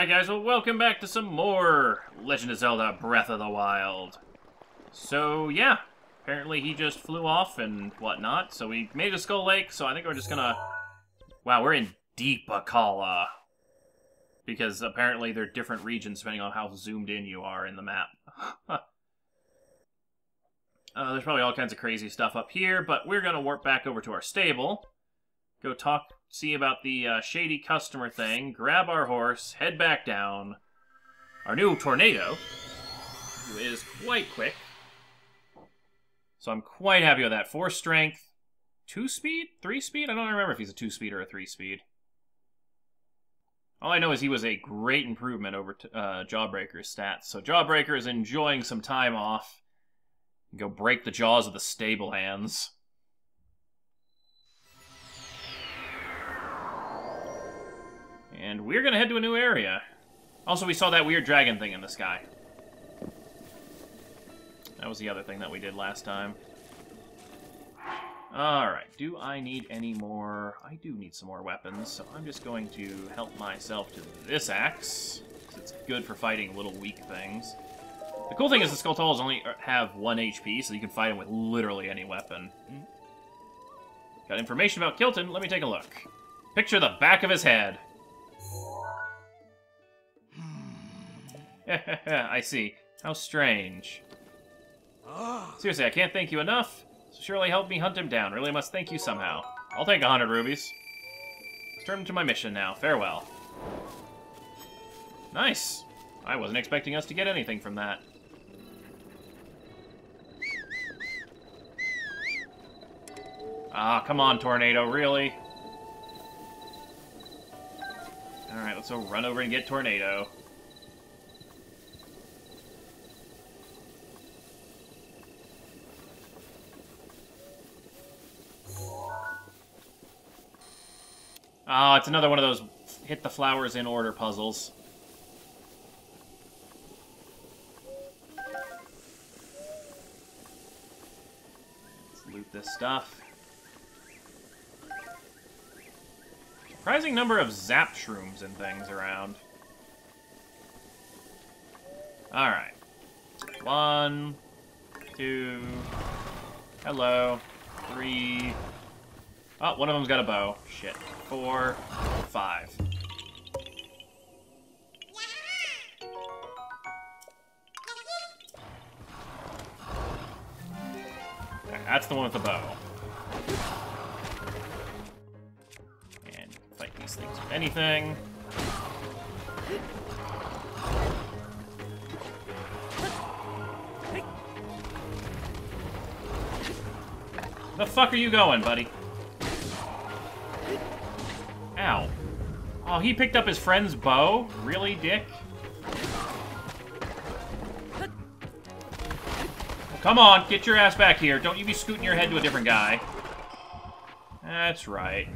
Alright guys, well welcome back to some more Legend of Zelda Breath of the Wild. So yeah, apparently he just flew off and whatnot, so we made a Skull Lake, so I think we're just gonna... Wow, we're in Deep Akkala. Because apparently they're different regions depending on how zoomed in you are in the map. uh, there's probably all kinds of crazy stuff up here, but we're gonna warp back over to our stable. Go talk see about the uh, shady customer thing, grab our horse, head back down. Our new tornado, who is quite quick. So I'm quite happy with that. Four strength, two speed, three speed? I don't remember if he's a two speed or a three speed. All I know is he was a great improvement over uh, Jawbreaker's stats. So Jawbreaker is enjoying some time off. Go break the jaws of the stable hands. And we're gonna head to a new area. Also, we saw that weird dragon thing in the sky. That was the other thing that we did last time. Alright, do I need any more? I do need some more weapons, so I'm just going to help myself to this axe. It's good for fighting little weak things. The cool thing is the Skulltulas only er, have 1 HP, so you can fight them with literally any weapon. Hmm. Got information about Kilton? Let me take a look. Picture the back of his head. I see. How strange. Seriously, I can't thank you enough. So surely help me hunt him down. Really must thank you somehow. I'll take a hundred rupees. Let's turn to my mission now. Farewell. Nice. I wasn't expecting us to get anything from that. Ah, come on, Tornado, really? Alright, let's go run over and get Tornado. Oh, it's another one of those hit the flowers in order puzzles. Let's loot this stuff. Surprising number of zap shrooms and things around. Alright. One, two, hello, three. Oh, one of them's got a bow. Shit four, five. That's the one with the bow. And fight these things with anything. The fuck are you going, buddy? Oh, he picked up his friend's bow? Really, Dick? Come on, get your ass back here. Don't you be scooting your head to a different guy. That's right.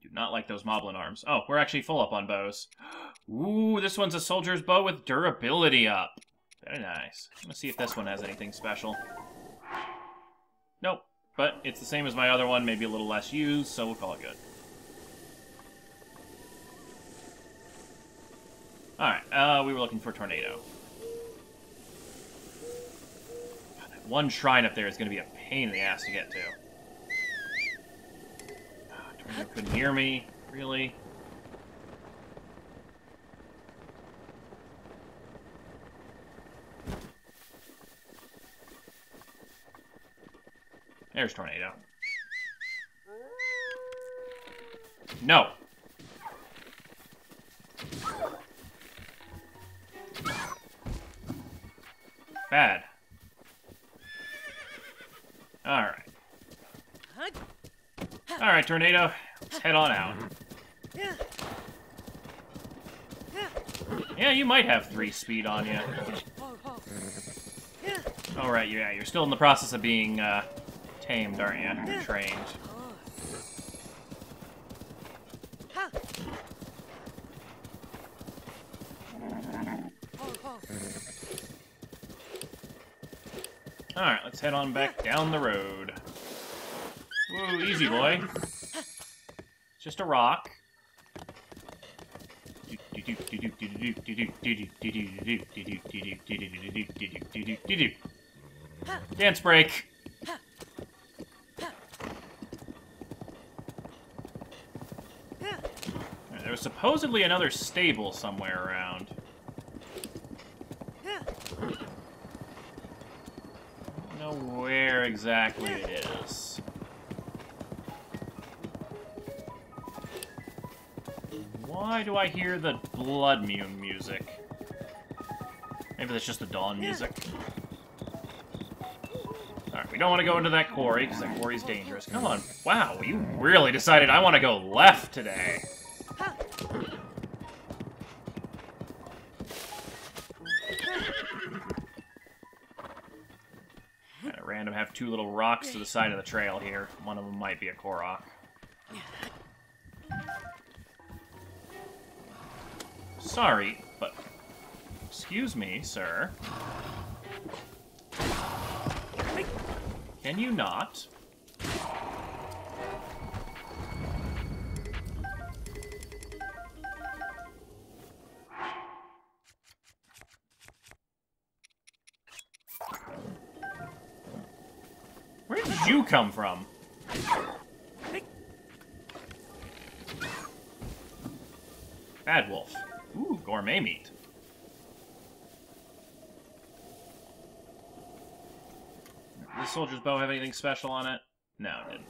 Do not like those Moblin arms. Oh, we're actually full up on bows. Ooh, this one's a soldier's bow with durability up. Very nice. Let's see if this one has anything special. Nope, but it's the same as my other one, maybe a little less used, so we'll call it good. Alright, uh, we were looking for Tornado. God, that one shrine up there is going to be a pain in the ass to get to. Ah, tornado couldn't hear me. Really? There's Tornado. No. Bad. Alright. Alright, Tornado. Let's head on out. Yeah, you might have three speed on you. Alright, yeah, you're still in the process of being, uh, tamed, aren't you? Trained. Alright, let's head on back down the road. Woo, easy boy. Just a rock. Dance break. There was supposedly another stable somewhere around. I don't know where exactly it is. Why do I hear the blood mu music? Maybe that's just the dawn music. Alright, we don't want to go into that quarry, because that quarry's dangerous. Come on. Wow, you really decided I want to go left today. Rocks to the side of the trail here. One of them might be a Korok. Sorry, but... Excuse me, sir. Can you not? Come from? Bad Wolf. Ooh, gourmet meat. Does the soldier's bow have anything special on it? No, it didn't.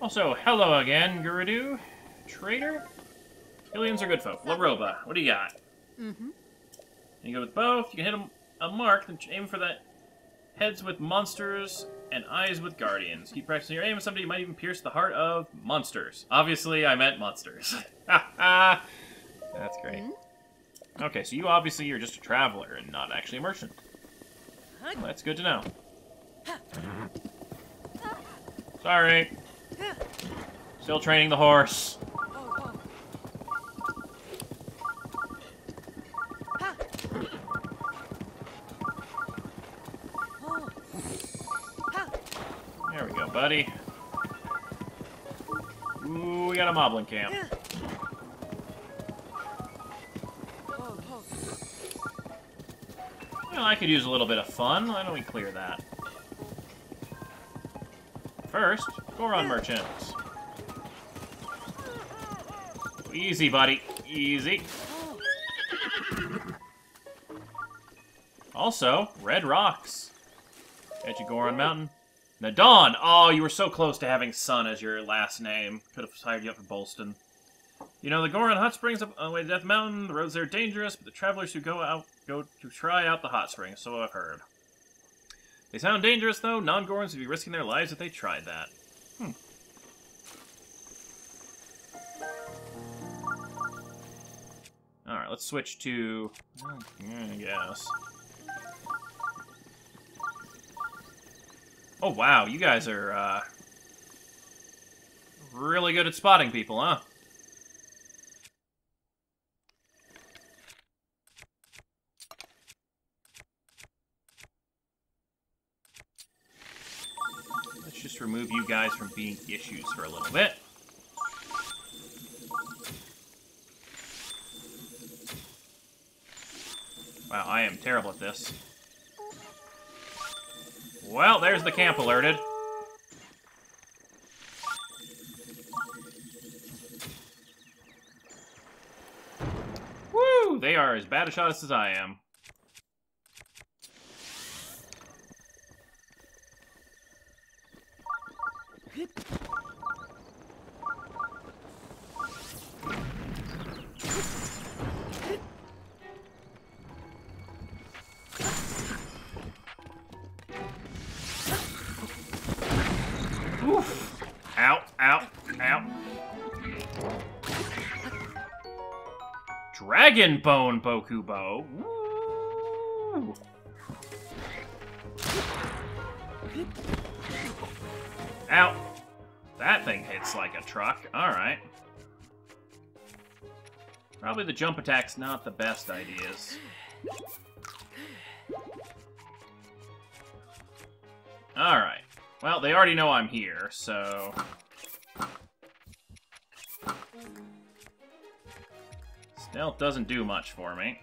Also, hello again, Gerudo. Trader? Aliens are good folk. Laroba, what do you got? Mm-hmm. You go with both. You can hit a, a mark, then aim for the heads with monsters and eyes with guardians. Keep practicing your aim, and someday you might even pierce the heart of monsters. Obviously, I meant monsters. That's great. Okay, so you obviously are just a traveler and not actually a merchant. Well, that's good to know. Sorry. Still training the horse. Got a moblin camp. Well, I could use a little bit of fun. Why don't we clear that? First, Goron merchants. Easy, buddy. Easy. Also, red rocks. At you, Goron Mountain. Nadon! Oh, you were so close to having Sun as your last name. Could have hired you up for Bolston. You know, the Goron hot springs up on the way to Death Mountain. The roads there are dangerous, but the travelers who go out go to try out the hot springs, so I've heard. They sound dangerous, though. Non-Gorons would be risking their lives if they tried that. Hmm. Alright, let's switch to... I guess. Oh, wow, you guys are, uh... Really good at spotting people, huh? Let's just remove you guys from being issues for a little bit. Wow, I am terrible at this. Well, there's the camp alerted. Woo! They are as bad a shot as I am. Dragon Bone Boko Bow. Woo. Ow. That thing hits like a truck. Alright. Probably the jump attack's not the best ideas. Alright. Well, they already know I'm here, so... Stealth doesn't do much for me.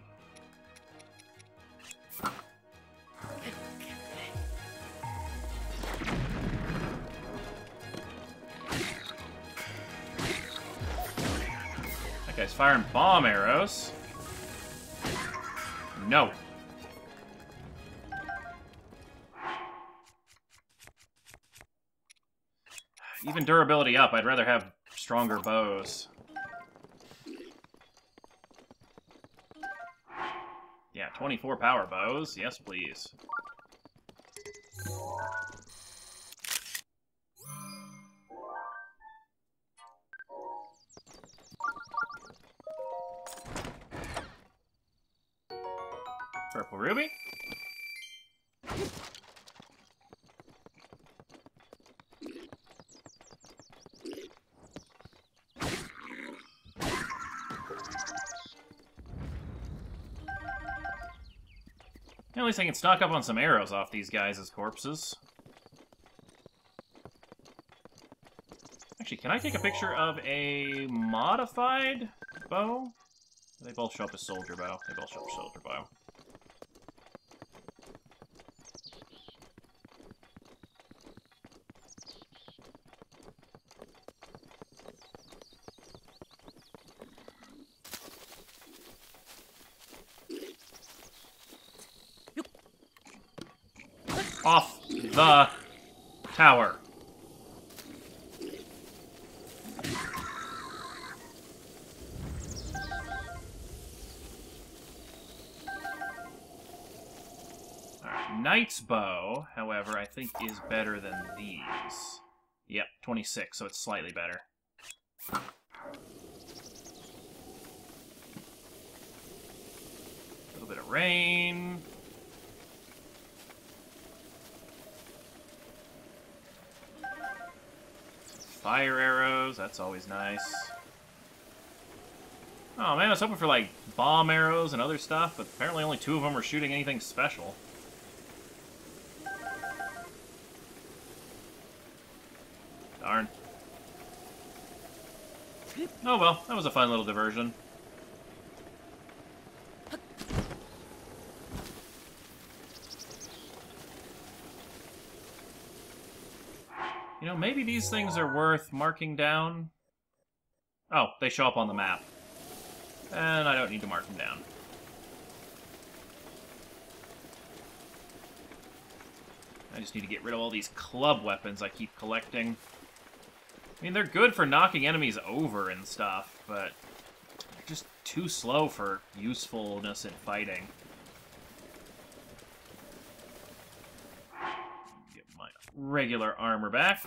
That guy's firing bomb arrows. No. Even durability up, I'd rather have stronger bows. Yeah, 24 power bows. Yes, please. Purple rupee. At least I can stock up on some arrows off these guys as corpses. Actually, can I take a picture of a modified bow? They both show up as soldier bow. They both show up as soldier bow. Off the tower. Alright, Knight's Bow, however, I think is better than these. Yep, 26, so it's slightly better. A little bit of rain. Fire arrows, that's always nice. Oh man, I was hoping for like bomb arrows and other stuff, but apparently only two of them are shooting anything special. Oh well, that was a fun little diversion. You know, maybe these things are worth marking down. Oh, they show up on the map. And I don't need to mark them down. I just need to get rid of all these club weapons I keep collecting. I mean, they're good for knocking enemies over and stuff, but they're just too slow for usefulness in fighting. Get my regular armor back.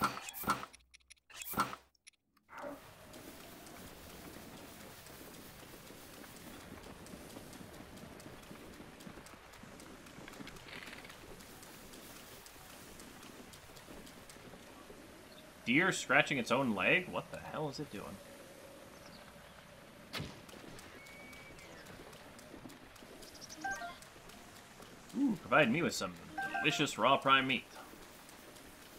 Deer scratching its own leg? What the hell is it doing? Ooh, provide me with some delicious raw prime meat.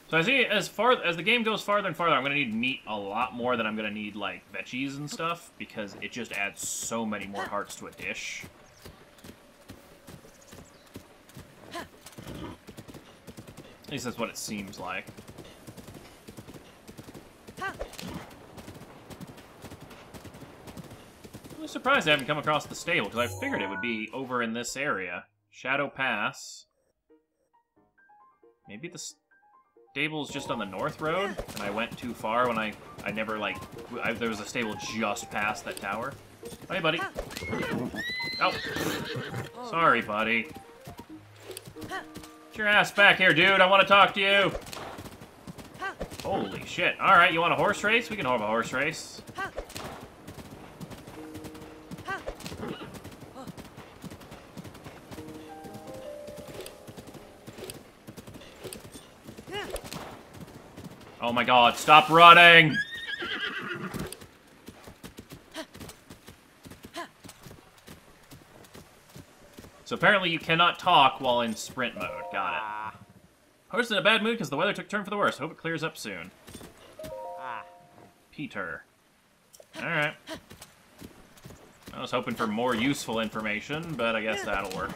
So I see, as far as the game goes farther and farther, I'm to need meat a lot more than I'm to need, like, veggies and stuff, because it just adds so many more hearts to a dish. At least that's what it seems like. I'm surprised I haven't come across the stable, because I figured it would be over in this area. Shadow Pass. Maybe the stable's just on the north road, and I went too far when I... I never, like... I, there was a stable just past that tower. Hey, buddy. Oh. Sorry, buddy. Get your ass back here, dude. I want to talk to you. Holy shit. Alright, you want a horse race? We can have a horse race. Oh my god, stop running! So apparently you cannot talk while in sprint mode. Got it. Horse in a bad mood because the weather took turn for the worse. Hope it clears up soon. Peter. Alright. I was hoping for more useful information, but I guess that'll work.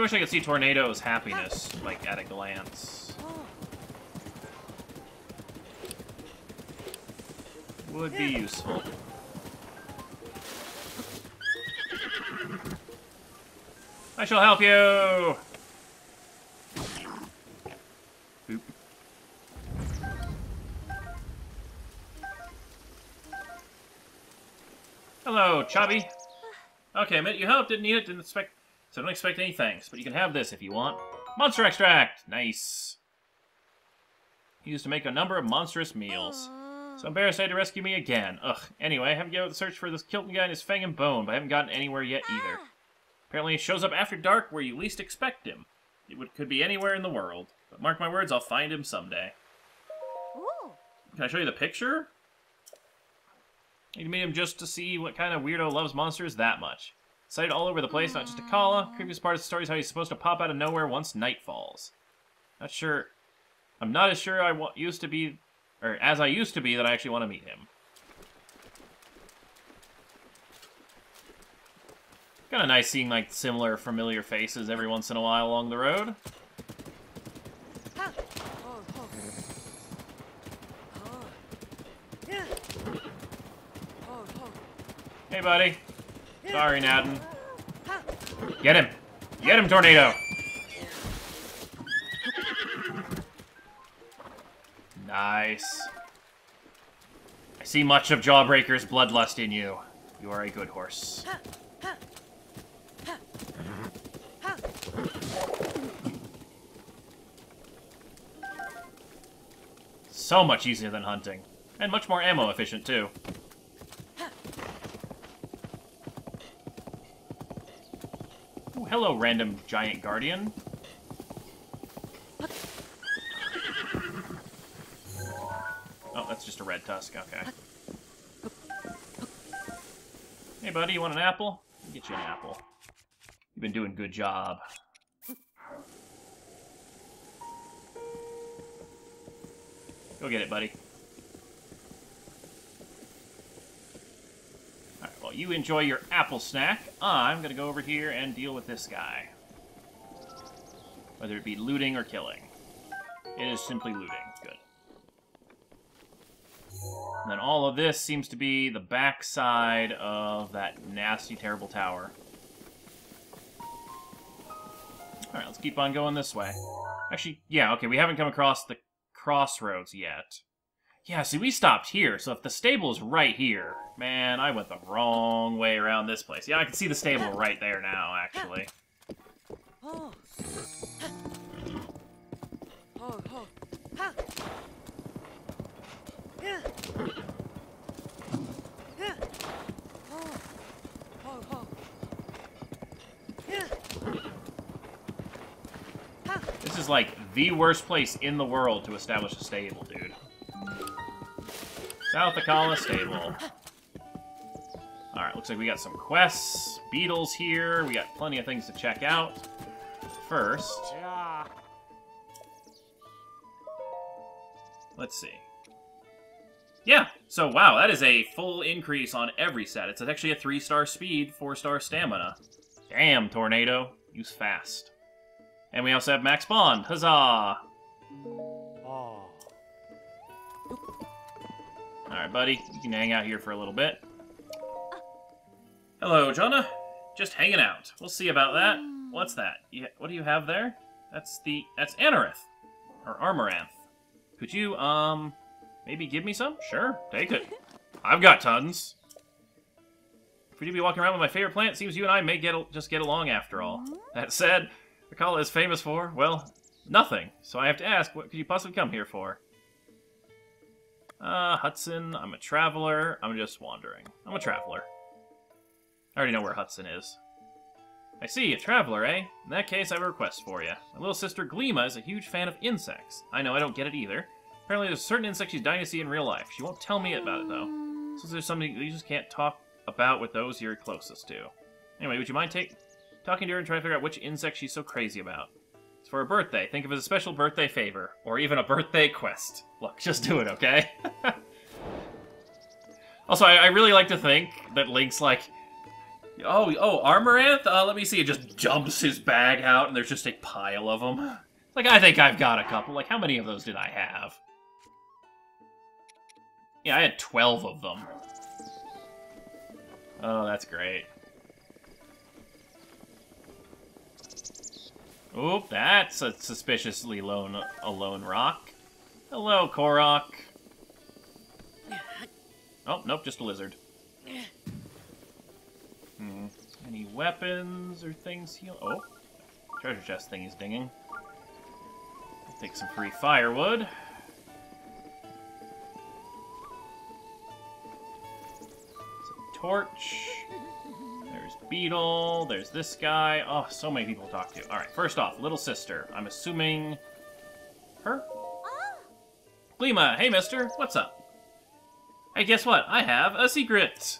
Really wish I could see Tornado's happiness, like, at a glance. Would be useful. I shall help you! Boop. Hello, Chubby. Okay, admit you helped, didn't need it, didn't expect... So don't expect any thanks, but you can have this if you want. Monster extract! Nice. Used to make a number of monstrous meals. So embarrassed I had to rescue me again. Ugh. Anyway, I haven't given out the search for this Kilton guy and his fang and bone, but I haven't gotten anywhere yet either. Ah. Apparently he shows up after dark where you least expect him. It would, could be anywhere in the world. But mark my words, I'll find him someday. Can I show you the picture? You meet him just to see what kind of weirdo loves monsters that much. Sighted all over the place, not just Akkala. Creepiest part of the story is how he's supposed to pop out of nowhere once night falls. Not sure. I'm not as sure I used to be, or as I used to be, that I actually want to meet him. Kind of nice seeing like similar familiar faces every once in a while along the road. Hey, buddy. Sorry, Nathan. Get him! Get him, Tornado! Nice. I see much of Jawbreaker's bloodlust in you. You are a good horse. So much easier than hunting. And much more ammo efficient, too. Hello, random giant guardian. Oh, that's just a red tusk, okay. Hey, buddy, you want an apple? I'll get you an apple. You've been doing good job. Go get it, buddy. Alright, well, you enjoy your apple snack. I'm gonna go over here and deal with this guy. Whether it be looting or killing. It is simply looting. Good. And then all of this seems to be the backside of that nasty, terrible tower. Alright, let's keep on going this way. Actually, yeah, okay, we haven't come across the crossroads yet. Yeah, see, we stopped here, so if the stable is right here... Man, I went the wrong way around this place. Yeah, I can see the stable right there now, actually. This is like the worst place in the world to establish a stable, dude. South Akkala Stable. Alright, looks like we got some quests, beetles here, we got plenty of things to check out. First, let's see. Yeah, so wow, that is a full increase on every set. It's actually a 3-star speed, 4-star stamina. Damn, Tornado. Use fast. And we also have Max Bond. Huzzah! Alright, buddy. You can hang out here for a little bit. Hello, Jonah. Just hanging out. We'll see about that. What's that? You, what do you have there? That's the... That's Anorith. Or Armoranth. Could you, um... Maybe give me some? Sure, take it. I've got tons. If we do be walking around with my favorite plant, seems you and I may get just get along after all. That said, Akkala is famous for, well, nothing. So I have to ask, what could you possibly come here for? Uh, Hudson, I'm a traveler. I'm just wandering. I'm a traveler. I already know where Hudson is. I see, a traveler, eh? In that case, I have a request for you. My little sister Gleema is a huge fan of insects. I know I don't get it either. Apparently there's a certain insect she's dying to see in real life. She won't tell me about it, though. Since there's something you just can't talk about with those you're closest to. Anyway, would you mind take talking to her and trying to figure out which insect she's so crazy about? For a birthday. Think of it as a special birthday favor, or even a birthday quest. Look, just do it, okay? also, I, I really like to think that Link's like, oh, oh, Armoranth? Uh, let me see. It just jumps his bag out, and there's just a pile of them. Like, I think I've got a couple. Like, how many of those did I have? Yeah, I had 12 of them. Oh, that's great. Oop, that's a suspiciously lone, a lone rock. Hello, Korok. Oh, nope, just a lizard. Hmm. Any weapons or things heal? Oh, treasure chest thing is dinging. I'll take some free firewood. Some torch. Beetle. There's this guy. Oh, so many people to talk to. All right, first off, little sister. I'm assuming her. Gleema, hey, mister. What's up? Hey, guess what? I have a secret.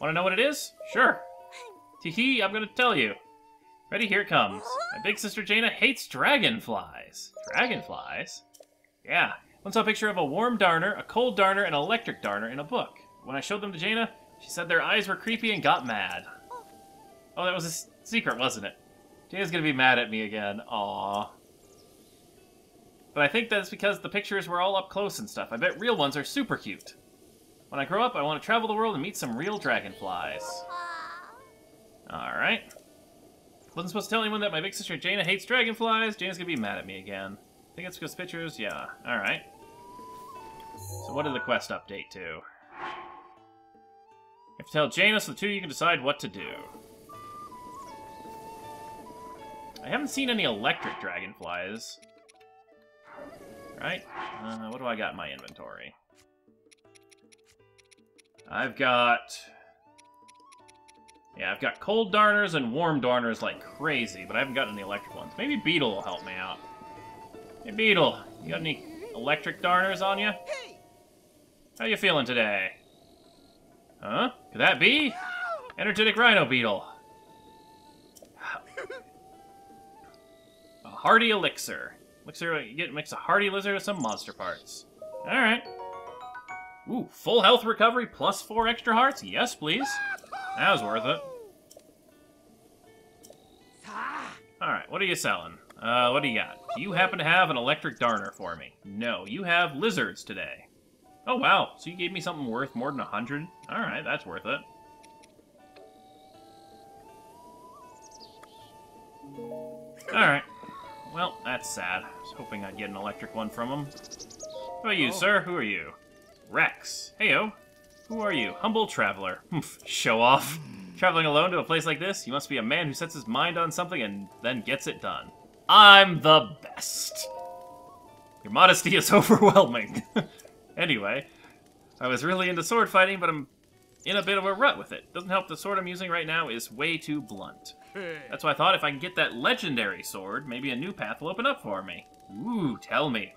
Want to know what it is? Sure. Teehee, I'm gonna tell you. Ready? Here it comes. My big sister Jaina hates dragonflies. Dragonflies? Yeah. Once saw a picture of a warm darner, a cold darner, and an electric darner in a book. When I showed them to Jaina, she said their eyes were creepy and got mad. Oh, that was a secret, wasn't it? Jaina's gonna be mad at me again. Aww. But I think that's because the pictures were all up close and stuff. I bet real ones are super cute. When I grow up, I want to travel the world and meet some real dragonflies. Alright. Wasn't supposed to tell anyone that my big sister Jaina hates dragonflies. Jaina's gonna be mad at me again. I Think it's because pictures? Yeah. Alright. So what did the quest update to? You have to tell Jaina so the two of you can decide what to do. I haven't seen any electric dragonflies. Right? Uh, what do I got in my inventory? I've got... Yeah, I've got cold darners and warm darners like crazy, but I haven't gotten any electric ones. Maybe Beetle will help me out. Hey, Beetle, you got any electric darners on you? How you feeling today? Huh? Could that be? Energetic Rhino Beetle. Hardy elixir. Elixir, you get mix a hardy lizard with some monster parts. Alright. Ooh, full health recovery plus four extra hearts? Yes, please. That was worth it. Alright, what are you selling? Uh, what do you got? Do you happen to have an electric darner for me? No, you have lizards today. Oh, wow. So you gave me something worth more than a hundred? Alright, that's worth it. Alright. Well, that's sad. I was hoping I'd get an electric one from him. How about you, Oh. sir? Who are you? Rex. Heyo. Who are you? Humble traveler. Humph, Show off. Hmm. Traveling alone to a place like this, you must be a man who sets his mind on something and then gets it done. I'm the best. Your modesty is overwhelming. anyway, I was really into sword fighting, but I'm in a bit of a rut with it. Doesn't help the sword I'm using right now is way too blunt. That's why I thought if I can get that legendary sword, maybe a new path will open up for me. Ooh, tell me.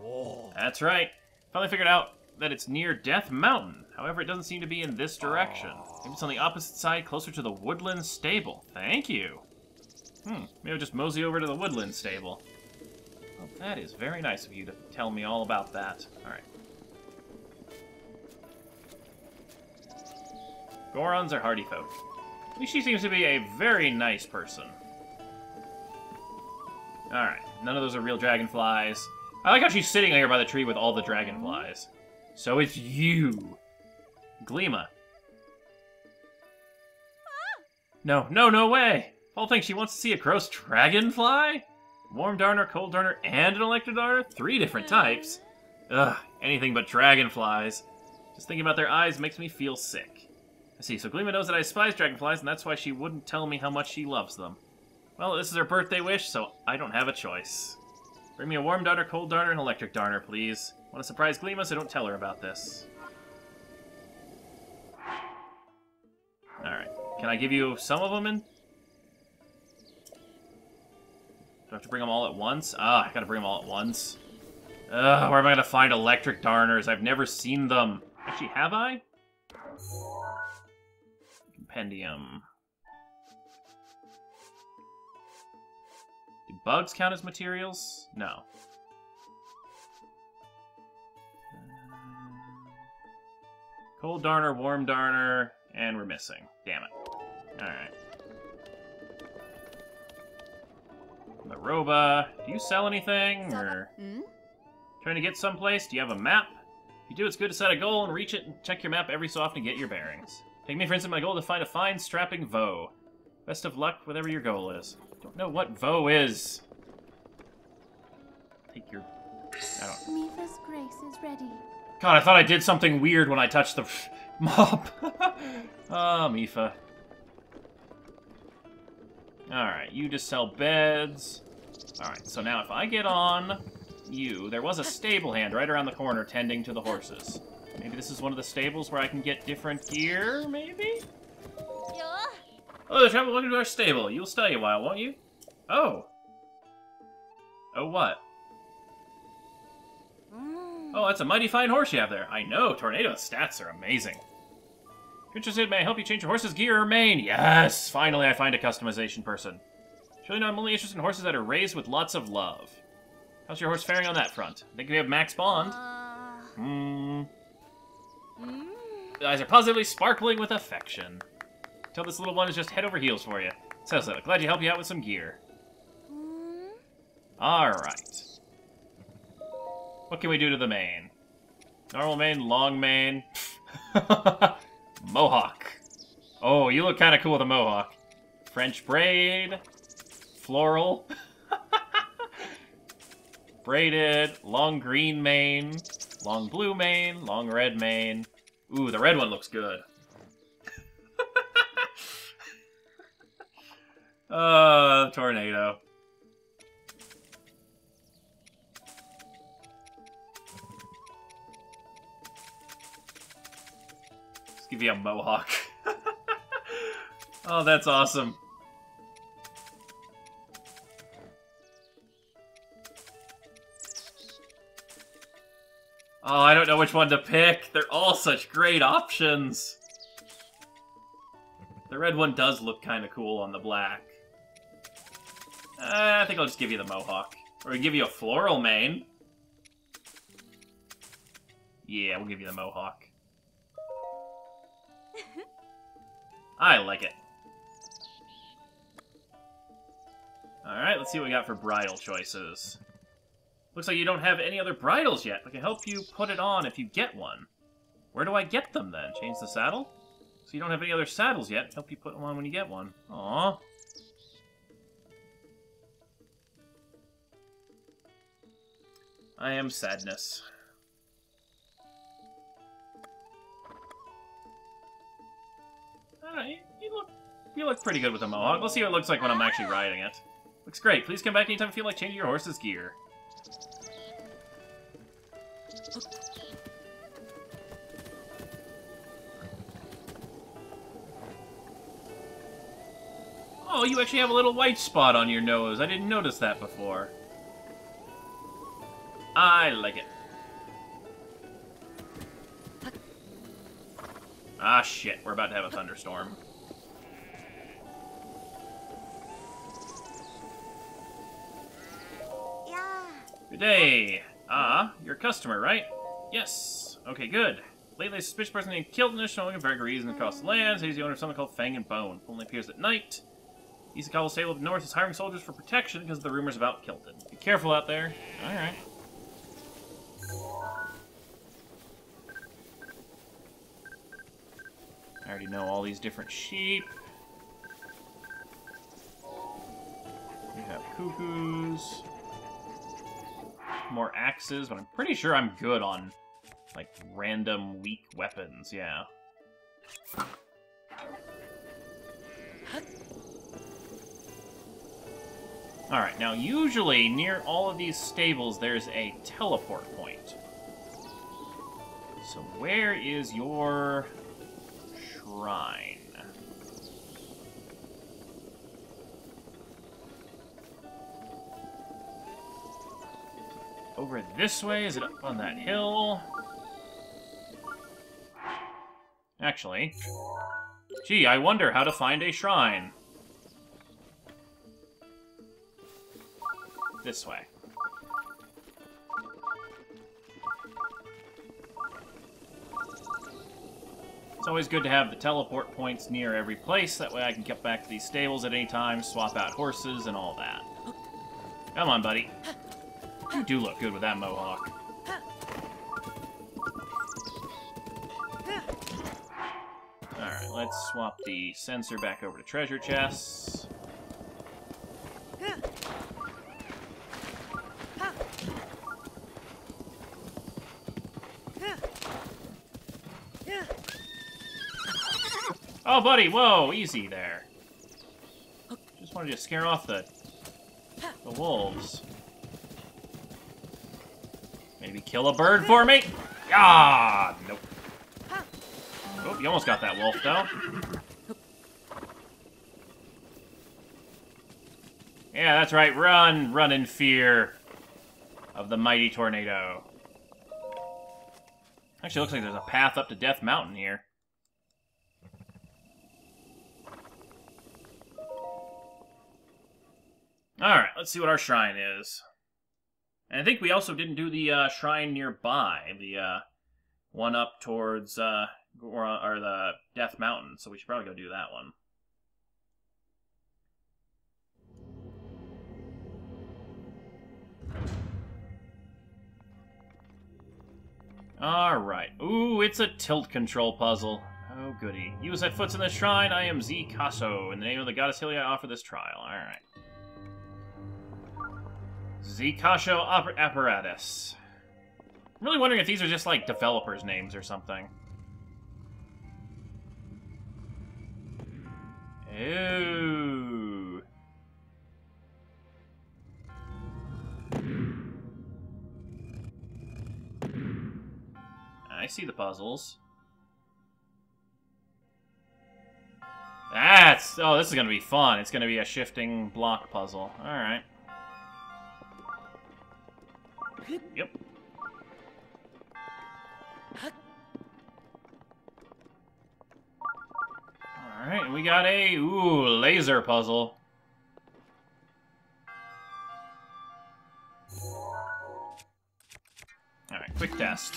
Whoa. That's right. Finally figured out that it's near Death Mountain. However, it doesn't seem to be in this direction. Maybe it's on the opposite side, closer to the Woodland Stable. Thank you. Hmm, maybe I'll just mosey over to the Woodland Stable. Well, that is very nice of you to tell me all about that. Alright. Gorons are hardy folk. She seems to be a very nice person. Alright, none of those are real dragonflies. I like how she's sitting here by the tree with all the dragonflies. So it's you. Gleema. No, no, no way! Paul thinks she wants to see a gross dragonfly? Warm darner, cold darner, and an electric darner? Three different types? Ugh, anything but dragonflies. Just thinking about their eyes makes me feel sick. I see, so Gleema knows that I despise dragonflies, and that's why she wouldn't tell me how much she loves them. Well, this is her birthday wish, so I don't have a choice. Bring me a warm darner, cold darner, and electric darner, please. Want to surprise Gleema, so don't tell her about this. Alright. Can I give you some of them in? Do I have to bring them all at once? Ah, I gotta bring them all at once. Ugh, where am I gonna find electric darners? I've never seen them. Actually, have I? Compendium. Do bugs count as materials? No. Cold darner, warm darner, and we're missing. Damn it. Alright. Maroba, do you sell anything, or Hmm? trying to get someplace? Do you have a map? If you do, it's good to set a goal and reach it and check your map every so often to get your bearings. Take me, for instance, my goal to find a fine, strapping voe. Best of luck, whatever your goal is. Don't know what voe is. Take your... I don't... Mipha's grace is ready. God, I thought I did something weird when I touched the mob. Ah, Mifa. Alright, you just sell beds. Alright, so now if I get on you, there was a stable hand right around the corner tending to the horses. Maybe this is one of the stables where I can get different gear, maybe? Oh, the traveler, welcome to our stable. You'll stay a while, won't you? Oh. Oh, what? Oh, that's a mighty fine horse you have there. I know, Tornado's stats are amazing. If you're interested, may I help you change your horse's gear or mane? Yes! Finally, I find a customization person. Surely no, I'm only interested in horses that are raised with lots of love. How's your horse faring on that front? I think we have Max Bond. Uh, Hmm. mm. The eyes are positively sparkling with affection. Tell this little one is just head over heels for you. So, so, glad to help you out with some gear. Mm. Alright. What can we do to the mane? Normal mane, long mane. mohawk. Oh, you look kind of cool with a mohawk. French braid. Floral. Braided. Long green mane. Long blue mane. Long red mane. Ooh, the red one looks good. uh, tornado. Let's give you a mohawk. oh, that's awesome. Oh, I don't know which one to pick. They're all such great options. The red one does look kind of cool on the black. Uh, I think I'll just give you the mohawk. Or give you a floral mane. Yeah, we'll give you the mohawk. I like it. Alright, let's see what we got for bridal choices. Looks like you don't have any other bridles yet. I can help you put it on if you get one. Where do I get them then? Change the saddle? So you don't have any other saddles yet. Help you put them on when you get one. Aww. I am sadness. Alright, you look you look pretty good with a mohawk. Let's see what it looks like when I'm actually riding it. Looks great. Please come back anytime you feel like changing your horse's gear. Oh, you actually have a little white spot on your nose. I didn't notice that before. I like it. Ah, shit. We're about to have a thunderstorm. Good day. Ah, you're a customer, right? Yes. Okay, good. Lately, a suspicious person named Kilton is showing a very reason across the lands. He's the owner of something called Fang and Bone. Only appears at night. Isakawa Stable of North is hiring soldiers for protection because of the rumors about Kilton. Be careful out there. Alright. I already know all these different sheep. We have cuckoos. More axes, but I'm pretty sure I'm good on, like, random weak weapons, yeah. Alright, now usually near all of these stables there's a teleport point. So where is your shrine? Over this way? Is it up on that hill? Actually, Gee, I wonder how to find a shrine. This way. It's always good to have the teleport points near every place, that way I can get back to these stables at any time, swap out horses, and all that. Come on, buddy. You do look good with that mohawk. Alright, let's swap the sensor back over to treasure chests. Oh, buddy, whoa, easy there. Just wanted to scare off the the wolves. Maybe kill a bird for me? Ah, nope. Oh, you almost got that wolf, though. Yeah, that's right. Run, run in fear of the mighty tornado. Actually, looks like there's a path up to Death Mountain here. Alright, let's see what our shrine is. And I think we also didn't do the uh, shrine nearby, the uh, one up towards uh, or, the Death Mountain, so we should probably go do that one. Alright. Ooh, it's a tilt control puzzle. Oh, goody. Use that foot's in the shrine. I am Ze Kasho. In the name of the goddess Hylia, I offer this trial. Alright. Ze Kasho apparatus. I'm really wondering if these are just like developers' names or something. Ooh. I see the puzzles. That's... Oh, this is gonna be fun. It's gonna be a shifting block puzzle. Alright. Yep. Alright, we got a, ooh, laser puzzle. Alright, quick test.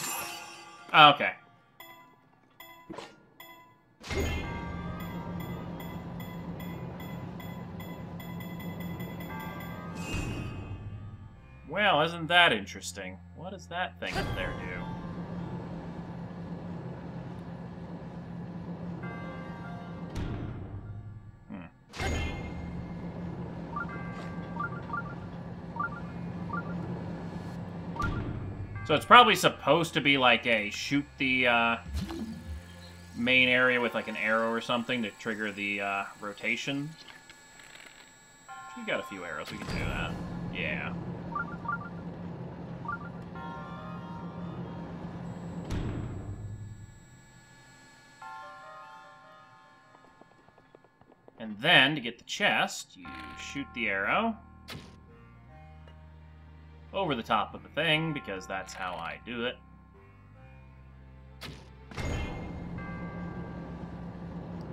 Oh, okay. Well, isn't that interesting? What does that thing up there do? Hmm. So it's probably supposed to be like a shoot the uh, main area with like an arrow or something to trigger the uh, rotation. We got a few arrows, we can do that. Yeah. And then, to get the chest, you shoot the arrow over the top of the thing, because that's how I do it.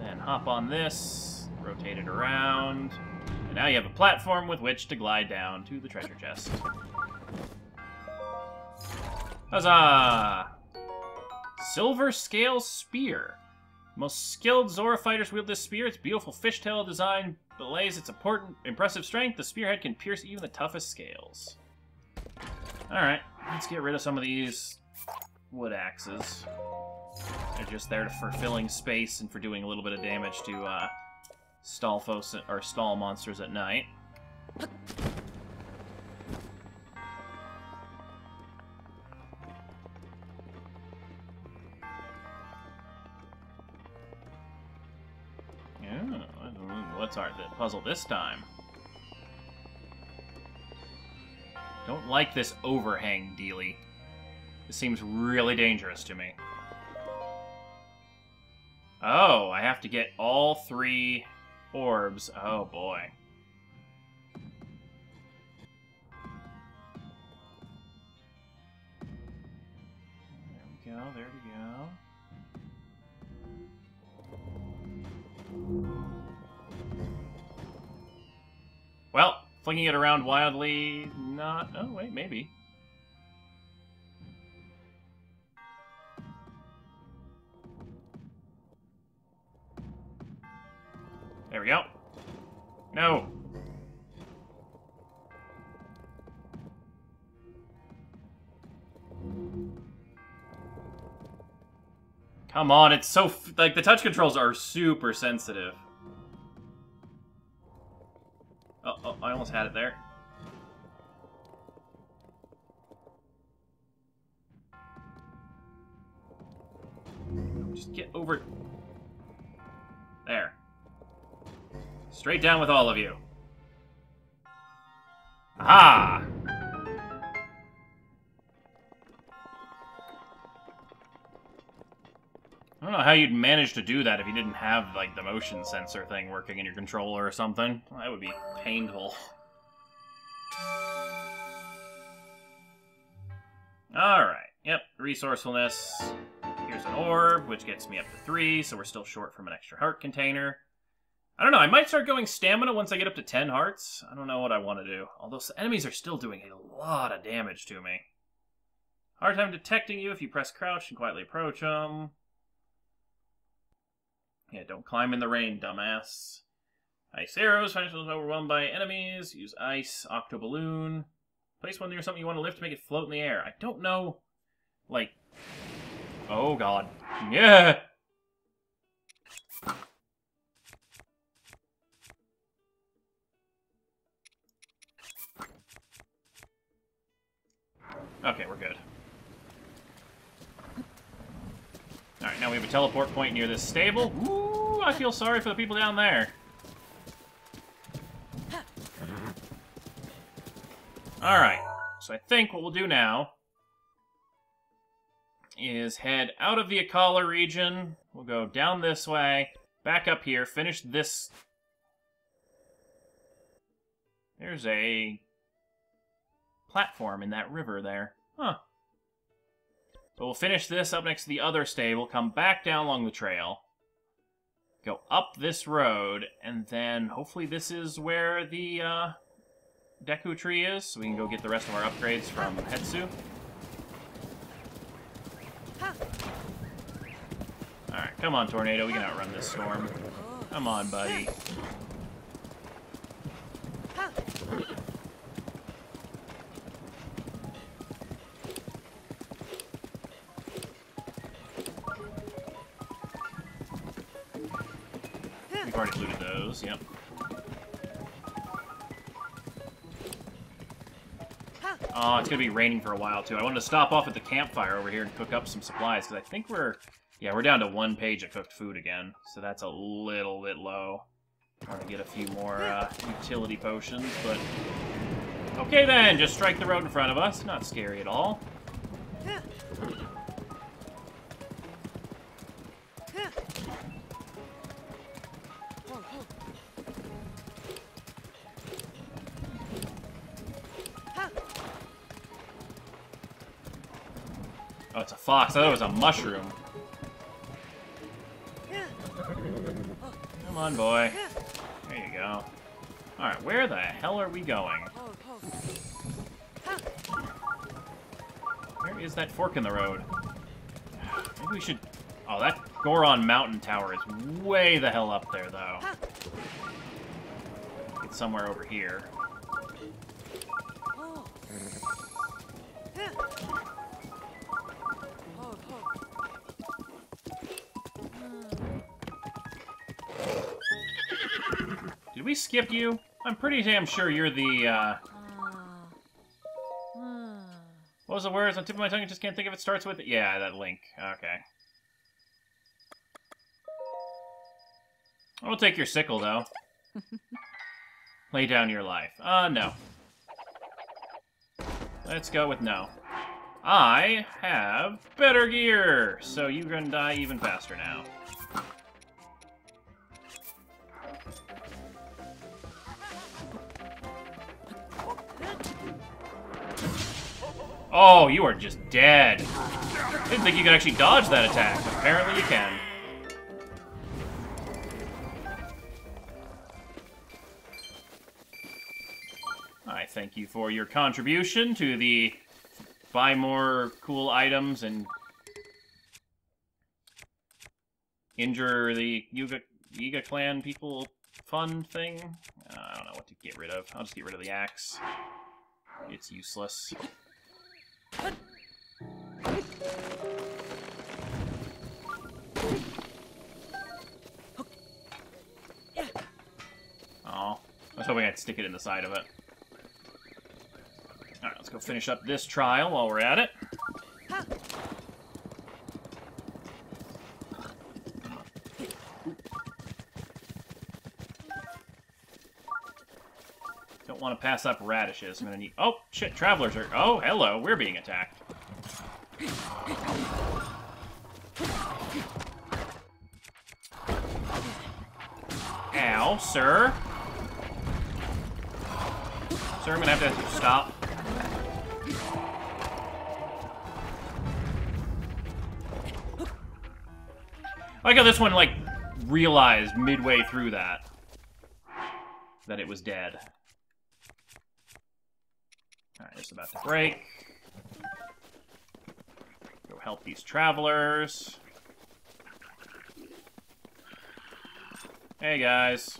Then hop on this, rotate it around, and now you have a platform with which to glide down to the treasure chest. Huzzah! Silver Scale Spear. Most skilled Zora fighters wield this spear. Its beautiful fishtail design belays its important, impressive strength. The spearhead can pierce even the toughest scales. Alright, let's get rid of some of these wood axes. They're just there for filling space and for doing a little bit of damage to uh, stall or stall monsters at night. What's our puzzle this time? Don't like this overhang dealy. This seems really dangerous to me. Oh, I have to get all three orbs. Oh, boy. Well, flinging it around wildly, not... Oh, wait, maybe. There we go. No. Come on, it's so... Like, the touch controls are super sensitive. Almost had it there. Just get over... There. Straight down with all of you. Aha! I don't know how you'd manage to do that if you didn't have, like, the motion sensor thing working in your controller or something. That would be painful. Resourcefulness. Here's an orb, which gets me up to three, so we're still short from an extra heart container. I don't know, I might start going stamina once I get up to 10 hearts. I don't know what I want to do. Although enemies are still doing a lot of damage to me. Hard time detecting you if you press crouch and quietly approach them. Yeah, don't climb in the rain, dumbass. Ice arrows, find yourself overwhelmed by enemies. Use ice, octo balloon. Place one near something you want to lift to make it float in the air. I don't know. Like. Oh, God. Yeah! Okay, we're good. Alright, now we have a teleport point near this stable. Ooh, I feel sorry for the people down there. Alright, so I think what we'll do now is head out of the Akkala region. We'll go down this way, back up here, finish this... There's a platform in that river there. Huh. But we'll finish this up next to the other stable, come back down along the trail, go up this road, and then hopefully this is where the uh, Deku tree is, so we can go get the rest of our upgrades from Hestu. Alright, come on, Tornado, we can outrun this storm. Come on, buddy. We've already looted those, yep. Oh, it's gonna be raining for a while, too. I wanted to stop off at the campfire over here and cook up some supplies, because I think we're... Yeah, we're down to one page of cooked food again, so that's a little bit low. Want to get a few more uh, utility potions, but... Okay then, just strike the road in front of us. Not scary at all. Oh, it's a fox. I thought it was a mushroom. Come on, boy. There you go. Alright, where the hell are we going? Where is that fork in the road? Maybe we should... Oh, that Goron Mountain Tower is way the hell up there, though. It's somewhere over here. Did we skip you? I'm pretty damn sure you're the, uh... What was the words on tip of my tongue? I just can't think of it. Starts with... It. Yeah, that link. Okay. I'll take your sickle, though. Lay down your life. Uh, no. Let's go with no. I have better gear, so you can die even faster now. Oh, you are just dead. I didn't think you could actually dodge that attack. Apparently you can. I thank you for your contribution to the buy more cool items and injure the Yiga, Yiga clan people fun thing. Uh, I don't know what to get rid of. I'll just get rid of the axe. It's useless. Oh, I was hoping I'd stick it in the side of it. Alright, let's go finish up this trial while we're at it. Pass up radishes. I'm gonna need. Oh shit! Travelers are. Oh hello, we're being attacked. Ow, sir. Sir, I'm gonna have to stop. I how this one, like, realized midway through that that it was dead. It's about to break. Go help these travelers. Hey, guys.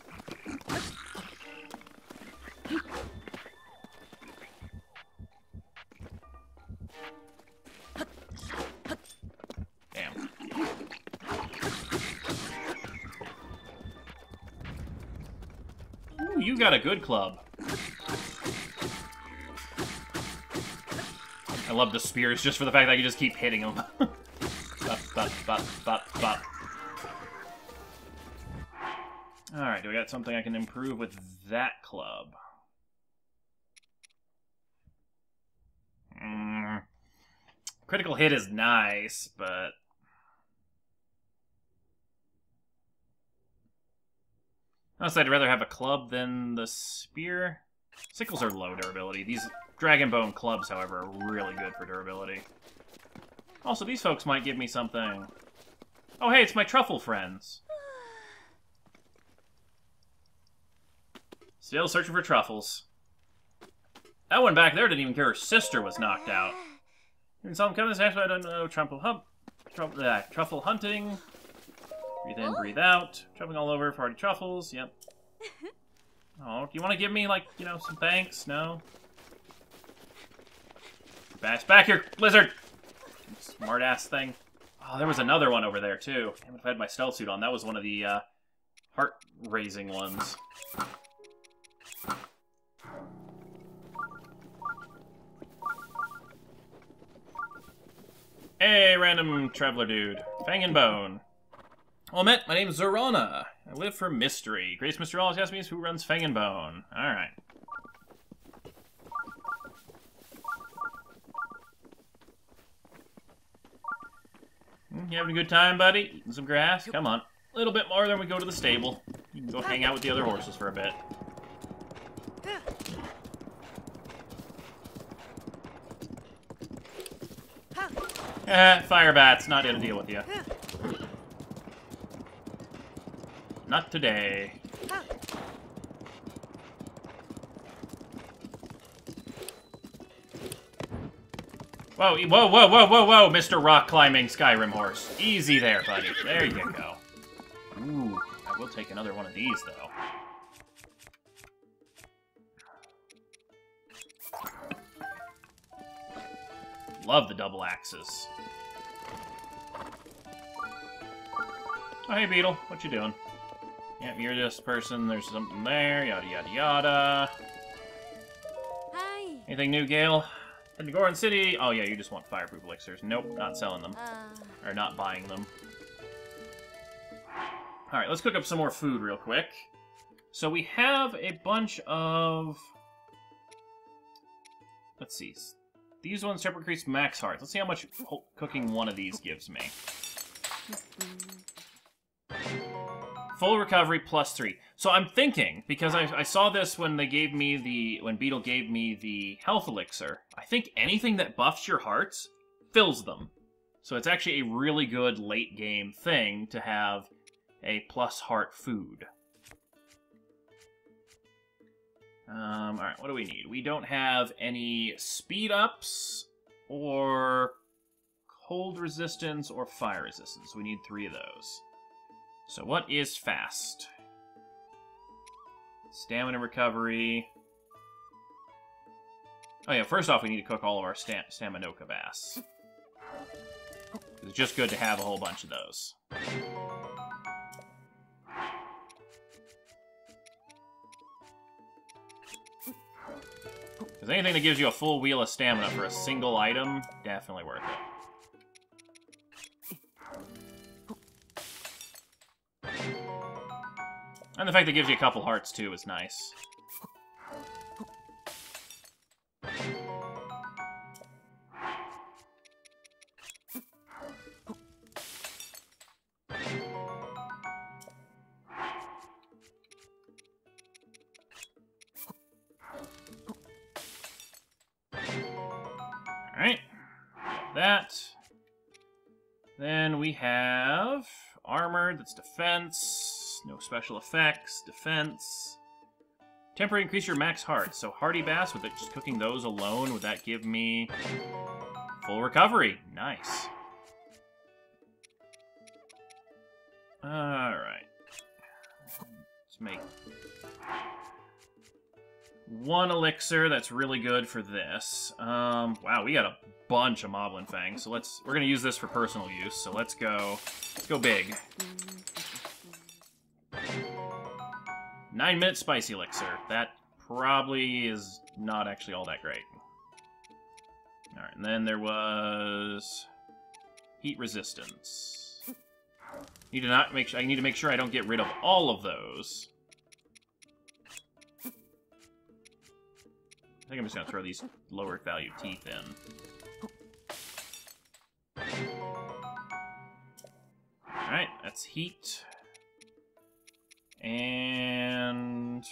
Damn. Ooh, you got a good club. I love the spears just for the fact that I can just keep hitting them. Alright, do I got something I can improve with that club? Mm. Critical hit is nice, but... Honestly, I'd rather have a club than the spear. Sickles are low durability. These Dragon Bone clubs, however, are really good for durability. Also, these folks might give me something. Oh, hey, it's my truffle friends. Still searching for truffles. That one back there didn't even care her sister was knocked out. In some kind of actually, I don't know. Truffle hump, truffle, uh, truffle hunting. Breathe in, breathe out. Truffling all over, party truffles. Yep. Oh, do you want to give me like you know some thanks? No. Back here, lizard. Smart ass thing. Oh, there was another one over there too. Damn, if I had my stealth suit on, that was one of the uh, heart raising ones. Hey, random traveler dude. Fang and Bone. Well met, my name's Zorana. I live for mystery. Grace always asks me who runs Fang and Bone. Alright. You having a good time, buddy? Eating some grass? Come on. A little bit more, then we go to the stable. You can go hang out with the other horses for a bit. Eh, fire bats, not gonna deal with you. Not today. Whoa, whoa, whoa, whoa, whoa, whoa, Mr. Rock Climbing Skyrim Horse. Easy there, buddy. There you go. Ooh, I will take another one of these, though. Love the double axes. Oh, hey, Beedle. What you doing? Yep, you're this person. There's something there. Yada, yada, yada. Hi. Anything new, Gale? In Goron City? Oh, yeah, you just want fireproof elixirs. Nope, not selling them. Uh, Or not buying them. Alright, let's cook up some more food real quick. So we have a bunch of... Let's see. These ones separate increase max hearts. Let's see how much cooking one of these gives me. Full recovery plus three. So I'm thinking, because I, I saw this when they gave me the, when Beedle gave me the health elixir, I think anything that buffs your hearts fills them. So it's actually a really good late game thing to have a plus heart food. Um, alright, what do we need? We don't have any speed ups or cold resistance or fire resistance. We need three of those. So what is fast? Stamina recovery. Oh yeah, first off we need to cook all of our stam bass. It's just good to have a whole bunch of those. Because anything that gives you a full wheel of stamina for a single item, definitely worth it. And the fact that gives you a couple hearts, too, is nice. Alright. That. Then we have armor, that's defense, no special effects, defense. Temporary increase your max heart. So Hardy Bass, with it, just cooking those alone, would that give me full recovery? Nice. Alright. Let's make one elixir that's really good for this. Um, wow, we got a bunch of Moblin Fangs, so let's we're gonna use this for personal use. So let's go, let's go big. Nine minute spicy elixir. That probably is not actually all that great. All right, and then there was heat resistance. Need to not make. I need to make sure I don't get rid of all of those. I think I'm just gonna throw these lower value teeth in. Alright, that's heat. And...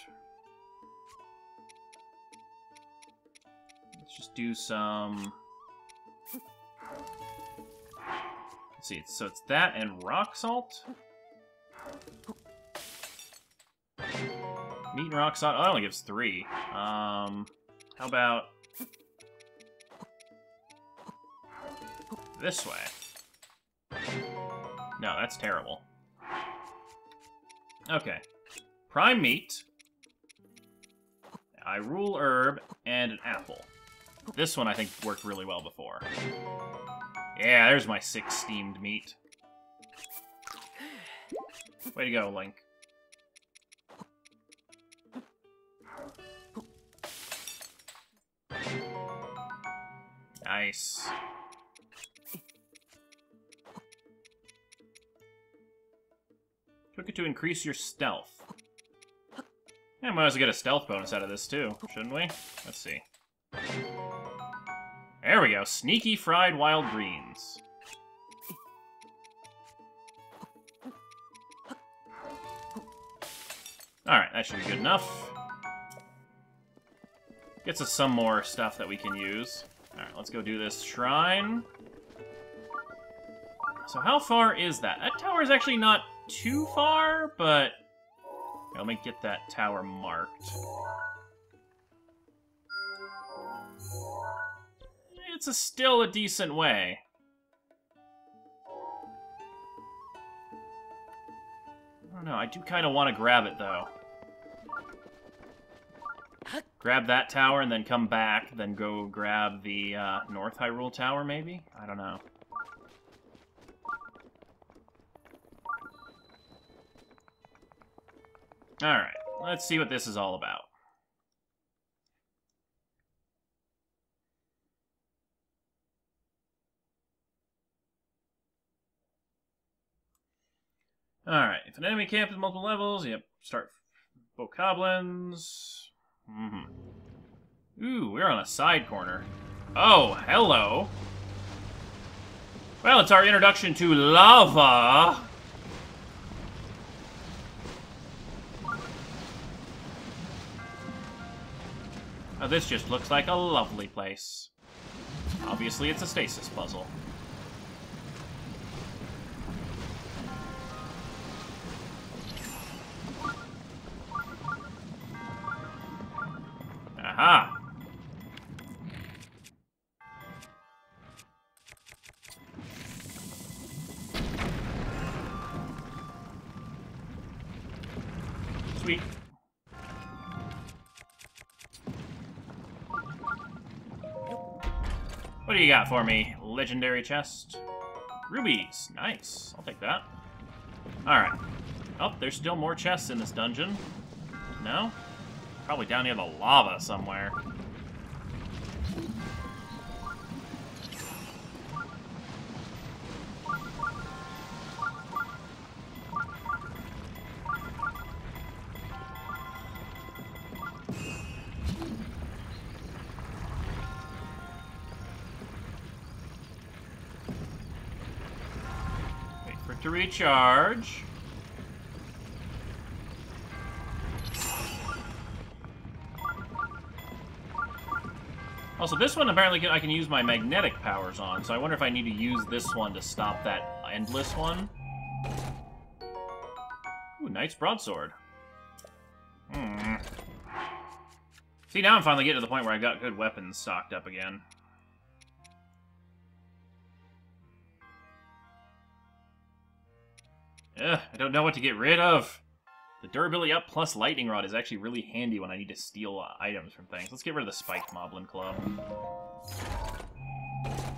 Let's just do some... Let's see, so it's that and rock salt? Meat and rock salt, oh, it only gives three. Um... How about... This way? No, that's terrible. Okay. Prime meat. Hyrule herb and an apple. This one I think worked really well before. Yeah, there's my six steamed meat. Way to go, Link. Nice. Took it to increase your stealth. Yeah, might as well get a stealth bonus out of this too, shouldn't we? Let's see. There we go, sneaky fried wild greens. Alright, that should be good enough. Gets us some more stuff that we can use. Alright, let's go do this shrine. So how far is that? That tower is actually not too far, but... Let me get that tower marked. It's a still a decent way. I don't know, I do kind of want to grab it, though. Grab that tower and then come back, then go grab the uh, North Hyrule Tower, maybe? I don't know. Alright, let's see what this is all about. Alright, if an enemy camp is multiple levels, yep, start Bokoblins. Mm hmm Ooh, we're on a side corner. Oh, hello. Well, it's our introduction to lava. Now, this just looks like a lovely place. Obviously, it's a stasis puzzle. Aha! Sweet. You got for me? Legendary chest? Rubies. Nice. I'll take that. Alright. Oh, there's still more chests in this dungeon. No? Probably down near the lava somewhere. Recharge. Also, this one apparently I can use my magnetic powers on, so I wonder if I need to use this one to stop that endless one. Ooh, Knight's Broadsword. Hmm. See, now I'm finally getting to the point where I got good weapons stocked up again. Ugh, I don't know what to get rid of. The durability up plus lightning rod is actually really handy when I need to steal uh, items from things. Let's get rid of the spiked moblin club.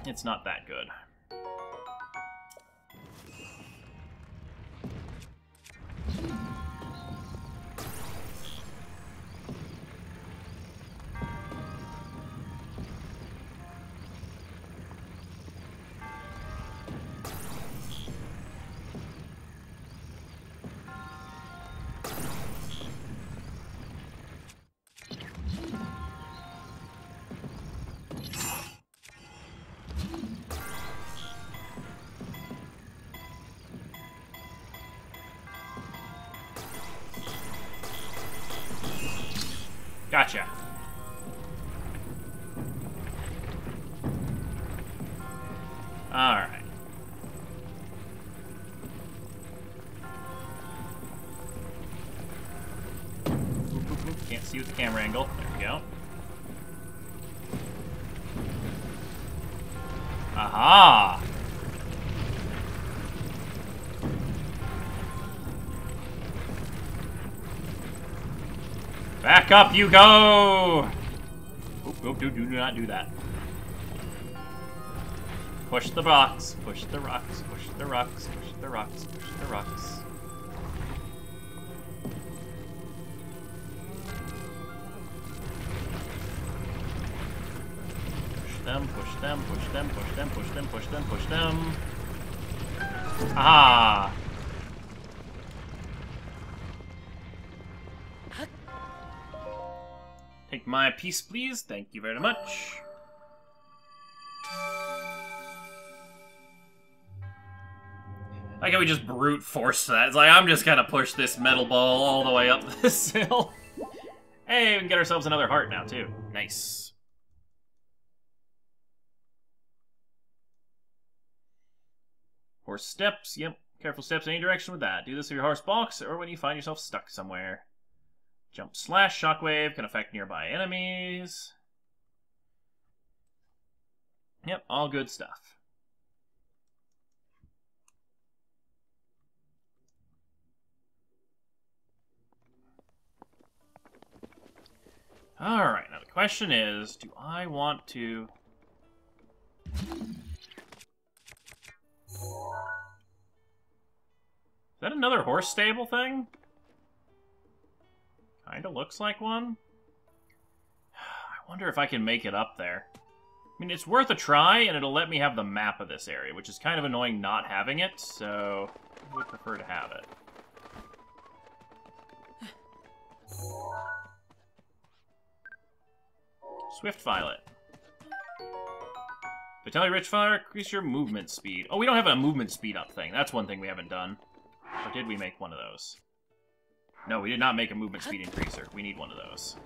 It's not that good. Up you go! Oop, oop, do, do not do that. Push the rocks, push the rocks, push the rocks, push the rocks, push the rocks. Push them, push them, push them, push them, push them, push them, push them. Ah! My piece, please. Thank you very much. Like how we just brute force that. It's like, I'm just gonna push this metal ball all the way up this hill. hey, we can get ourselves another heart now, too. Nice. Horse steps, yep. Careful steps in any direction with that. Do this with your horse box or when you find yourself stuck somewhere. Jump slash shockwave can affect nearby enemies. Yep, all good stuff. Alright, now the question is, do I want to... Is that another horse stable thing? Kinda looks like one. I wonder if I can make it up there. I mean, it's worth a try, and it'll let me have the map of this area, which is kind of annoying not having it, so I would prefer to have it. Swift Violet. Vitality Rich Fire, increase your movement speed. Oh, we don't have a movement speed up thing. That's one thing we haven't done. Or did we make one of those? No, we did not make a movement speed increaser. We need one of those.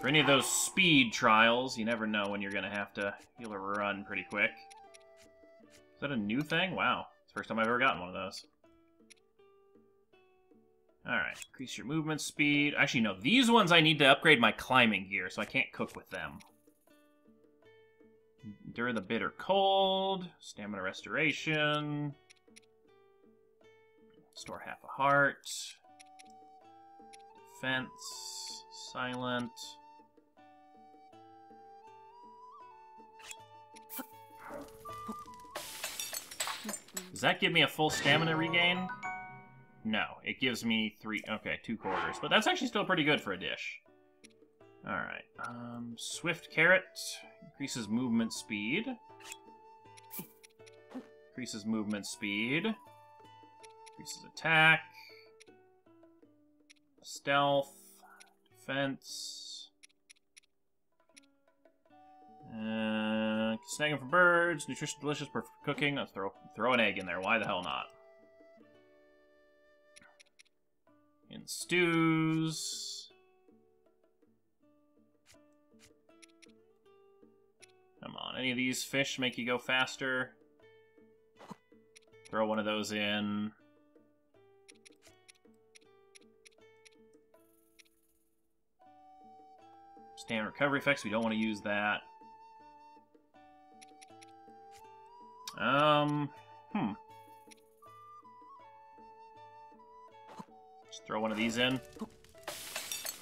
For any of those speed trials, you never know when you're going to have to heal or run pretty quick. Is that a new thing? Wow. It's the First time I've ever gotten one of those. Alright, increase your movement speed. Actually, no, these ones I need to upgrade my climbing gear, so I can't cook with them. Endure the bitter cold. Stamina restoration. Store half a heart. Defense. Silent. Does that give me a full stamina regain? No, it gives me three. Okay, two quarters. But that's actually still pretty good for a dish. Alright. Um, Swift Carrot increases movement speed. Increases movement speed. Increases attack. Stealth. Defense. Uh, snagging for birds. Nutritious, delicious, perfect for cooking. Let's throw throw an egg in there. Why the hell not? In stews. Come on, any of these fish make you go faster? Throw one of those in. Stand recovery effects, we don't want to use that. Um, hmm. Just throw one of these in.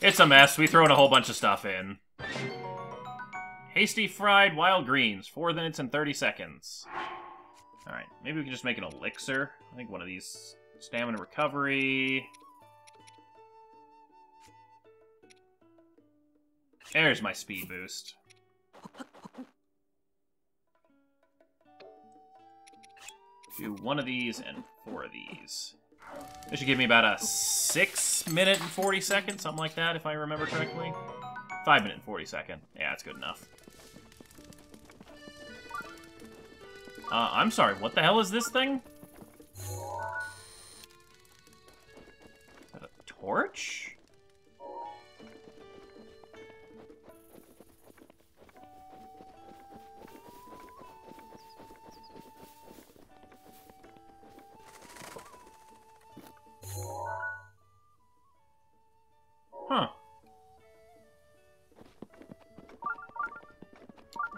It's a mess. We throw in a whole bunch of stuff in. Hasty fried wild greens. Four minutes and 30 seconds. Alright, maybe we can just make an elixir. I think one of these... Stamina recovery... There's my speed boost. Do one of these and four of these. This should give me about a 6 minute and 40 seconds, something like that, if I remember correctly. 5 minute and 40 second. Yeah, that's good enough. Uh, I'm sorry, what the hell is this thing? Is that a torch?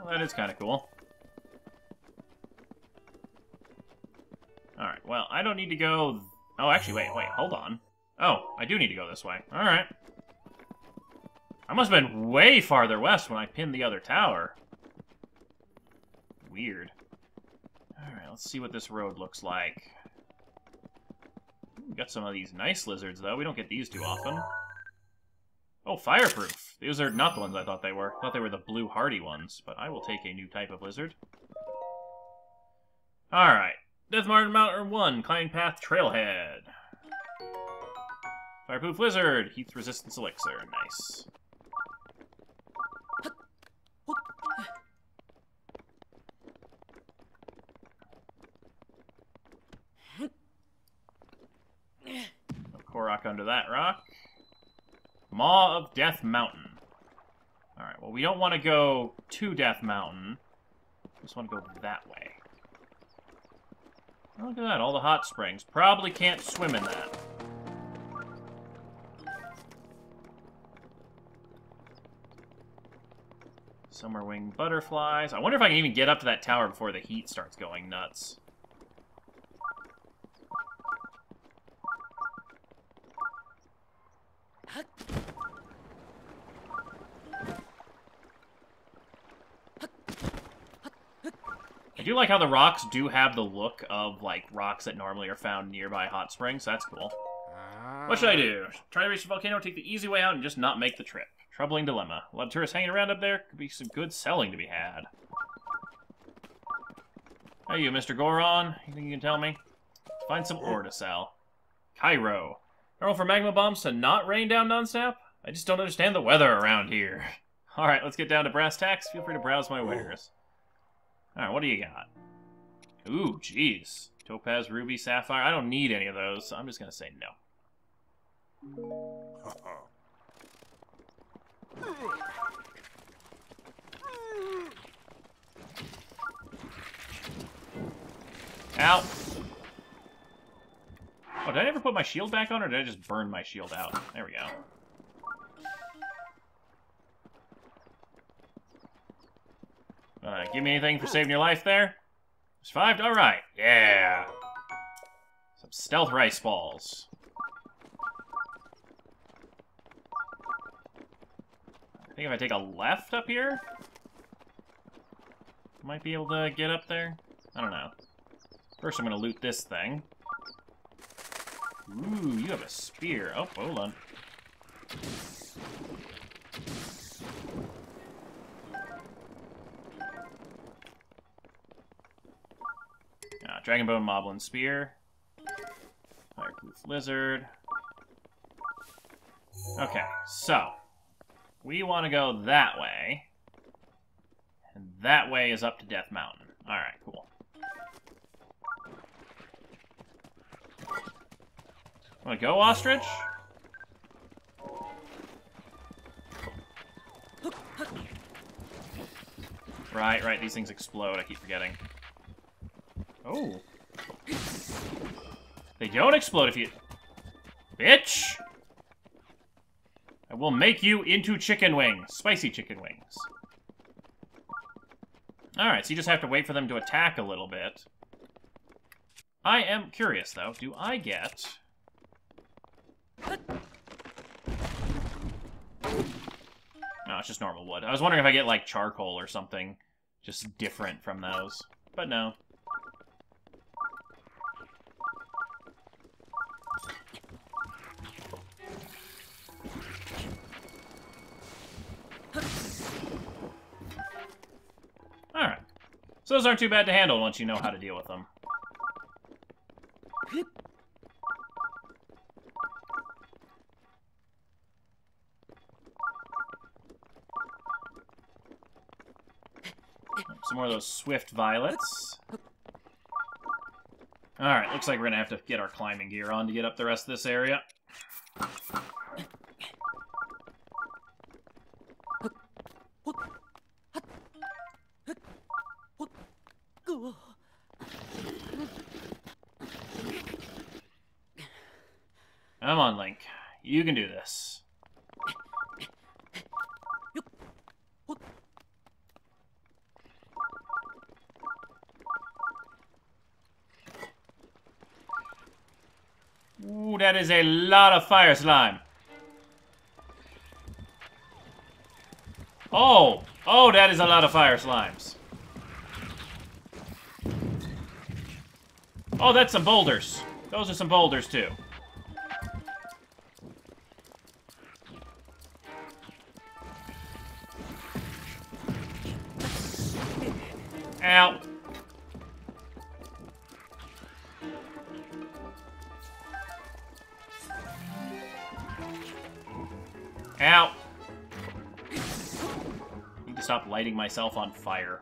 That is kind of cool. Alright, well, I don't need to go... Oh, actually, wait, wait, hold on. Oh, I do need to go this way. Alright. I must have been way farther west when I pinned the other tower. Weird. Alright, let's see what this road looks like. We got some of these nice lizards, though. We don't get these too often. Oh, fireproof. These are not the ones I thought they were. I thought they were the blue hardy ones, but I will take a new type of lizard. Alright. Death Mountain Mountain 1, Climbing Path Trailhead. Fireproof Lizard, Heat Resistance Elixir. Nice. Korok under that rock. Maw of Death Mountain. Alright, well, we don't want to go to Death Mountain. We just want to go that way. Oh, look at that, all the hot springs. Probably can't swim in that. Summer wing butterflies. I wonder if I can even get up to that tower before the heat starts going nuts. Do like how the rocks do have the look of, like, rocks that normally are found nearby hot springs. So That's cool. What should I do? Try to reach the volcano, take the easy way out, and just not make the trip. Troubling dilemma. A lot of tourists hanging around up there. Could be some good selling to be had. Hey, you, Mr. Goron. Anything you can tell me? Find some ore to sell. Cairo. Normal for magma bombs to not rain down nonstop? I just don't understand the weather around here. Alright, let's get down to brass tacks. Feel free to browse my wares. Alright, what do you got? Ooh, jeez. Topaz, ruby, sapphire. I don't need any of those, so I'm just gonna say no. Ow. Oh, did I ever put my shield back on, or did I just burn my shield out? There we go. Uh, give me anything for saving your life there? Survived? Alright. Yeah. Some stealth rice balls. I think if I take a left up here, I might be able to get up there. I don't know. First, I'm gonna loot this thing. Ooh, you have a spear. Oh, hold on. Dragonbone Moblin Spear. Firetooth Lizard. Okay, so. We want to go that way. And that way is up to Death Mountain. Alright, cool. Wanna go, Ostrich? Right, right, these things explode, I keep forgetting. Oh. They don't explode if you... Bitch! I will make you into chicken wings. Spicy chicken wings. Alright, so you just have to wait for them to attack a little bit. I am curious, though. Do I get... No, it's just normal wood. I was wondering if I get, like, charcoal or something just different from those. But no. So those aren't too bad to handle once you know how to deal with them. Some more of those swift violets. Alright, looks like we're gonna have to get our climbing gear on to get up the rest of this area. Come on, Link. You can do this. Ooh, is a lot of fire slime. Oh! Oh, that is a lot of fire slimes. Oh, that's some boulders. Those are some boulders, too. Lighting myself on fire.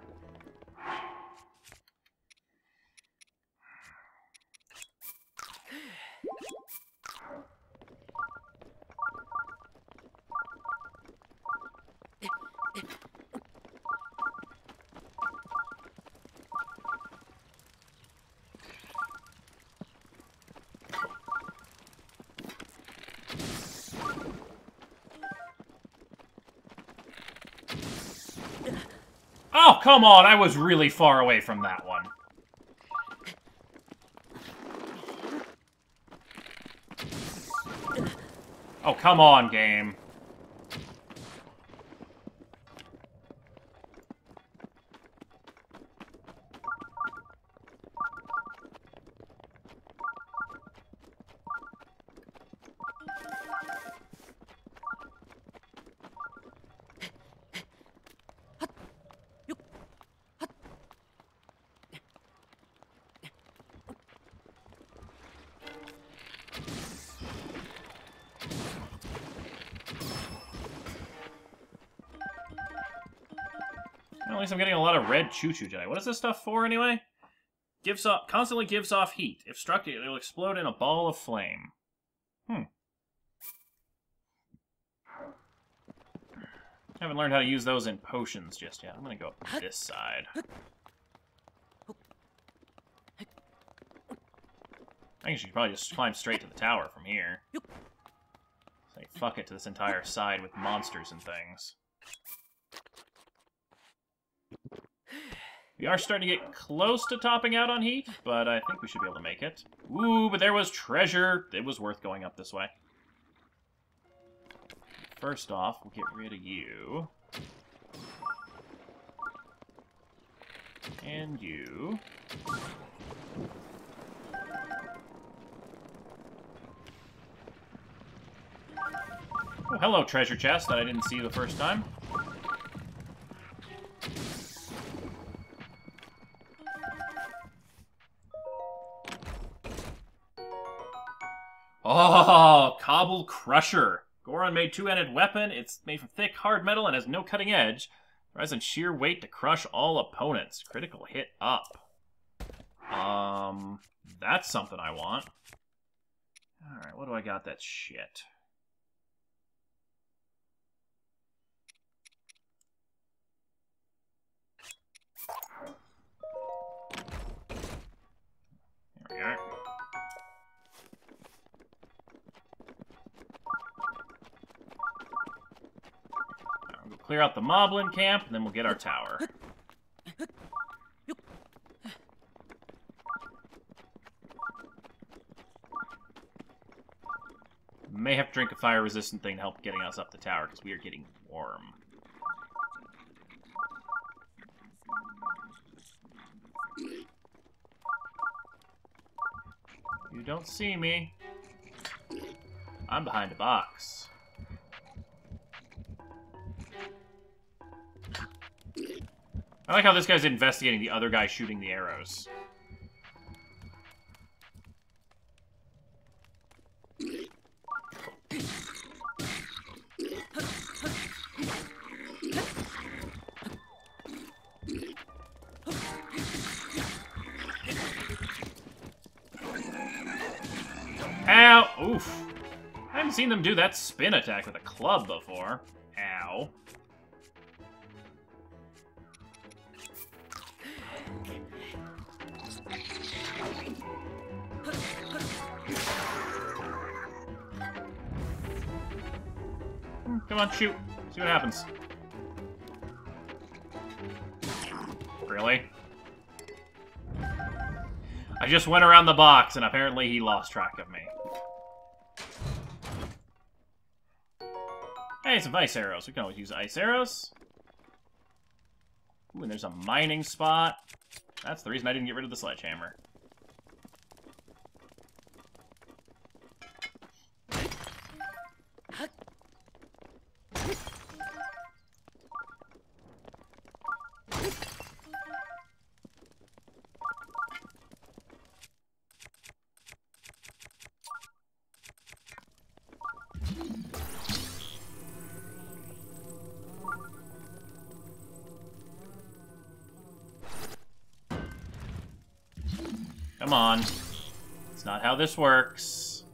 Oh, come on! I was really far away from that one. Oh, come on, game. Red Chuchu Jelly. What is this stuff for, anyway? Gives off, constantly gives off heat. If struck, it'll explode in a ball of flame. Hmm. I Haven't learned how to use those in potions just yet. I'm gonna go up this side. I think you should probably just climb straight to the tower from here. Say fuck it to this entire side with monsters and things. We are starting to get close to topping out on heat, but I think we should be able to make it. Ooh, but there was treasure! It was worth going up this way. First off, we'll get rid of you. And you. Oh, hello, treasure chest that I didn't see the first time. Crusher. Goron made two-handed weapon. It's made from thick, hard metal and has no cutting edge. Rise in sheer weight to crush all opponents. Critical hit up. Um, that's something I want. Alright, what do I got that shit? There we are. Clear out the Moblin camp, and then we'll get our tower. May have to drink a fire-resistant thing to help getting us up the tower, because we are getting warm. You don't see me. I'm behind a box. I like how this guy's investigating the other guy shooting the arrows. Ow! Oof. I haven't seen them do that spin attack with a club before. Come on, shoot. See what happens. Really? I just went around the box, and apparently he lost track of me. Hey, some ice arrows. We can always use ice arrows. Ooh, and there's a mining spot. That's the reason I didn't get rid of the sledgehammer. This works.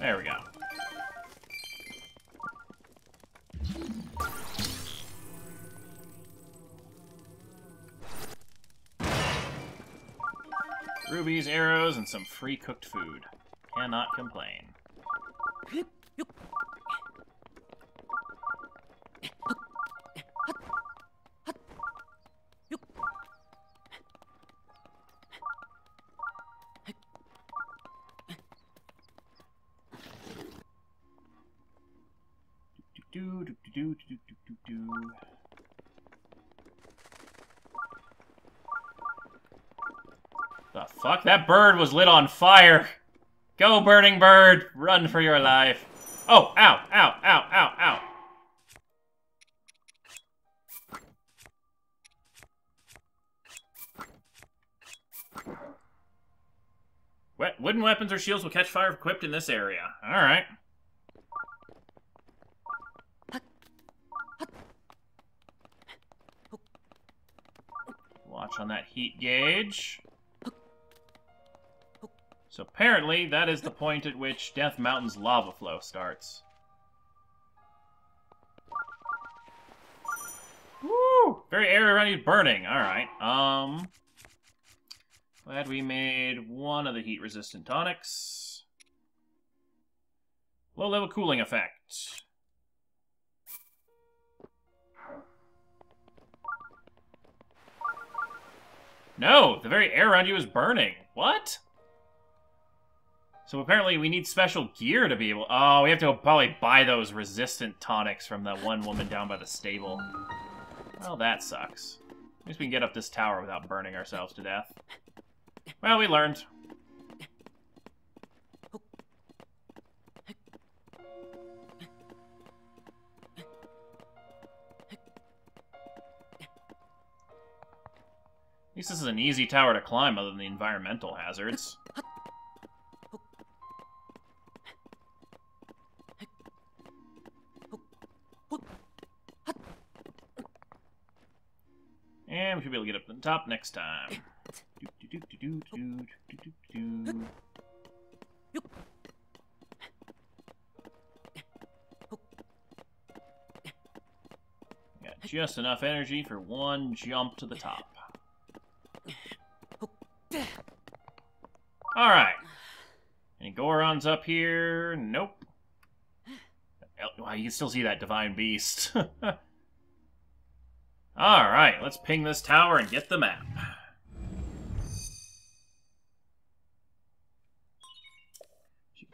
There we go. Rubies, arrows, and some free cooked food. Cannot complain. Do, do, do, do, do, do, do. The fuck? That bird was lit on fire! Go, burning bird! Run for your life! Oh, ow, ow, ow, ow, ow! Wet wooden weapons or shields will catch fire equipped in this area. Alright. Watch on that heat gauge. So apparently, that is the point at which Death Mountain's lava flow starts. Woo! Very area you burning. Alright. Um... Glad we made one of the heat-resistant tonics. Low-level cooling effect. No, the very air around you is burning. What? So apparently we need special gear to be able... Oh, we have to probably buy those resistant tonics from that one woman down by the stable. Well, that sucks. At least we can get up this tower without burning ourselves to death. Well, we learned. At least this is an easy tower to climb other than the environmental hazards. And we should be able to get up to the top next time. Got just enough energy for one jump to the top. Alright. Any Gorons up here? Nope. Wow, you can still see that Divine Beast. Alright, let's ping this tower and get the map.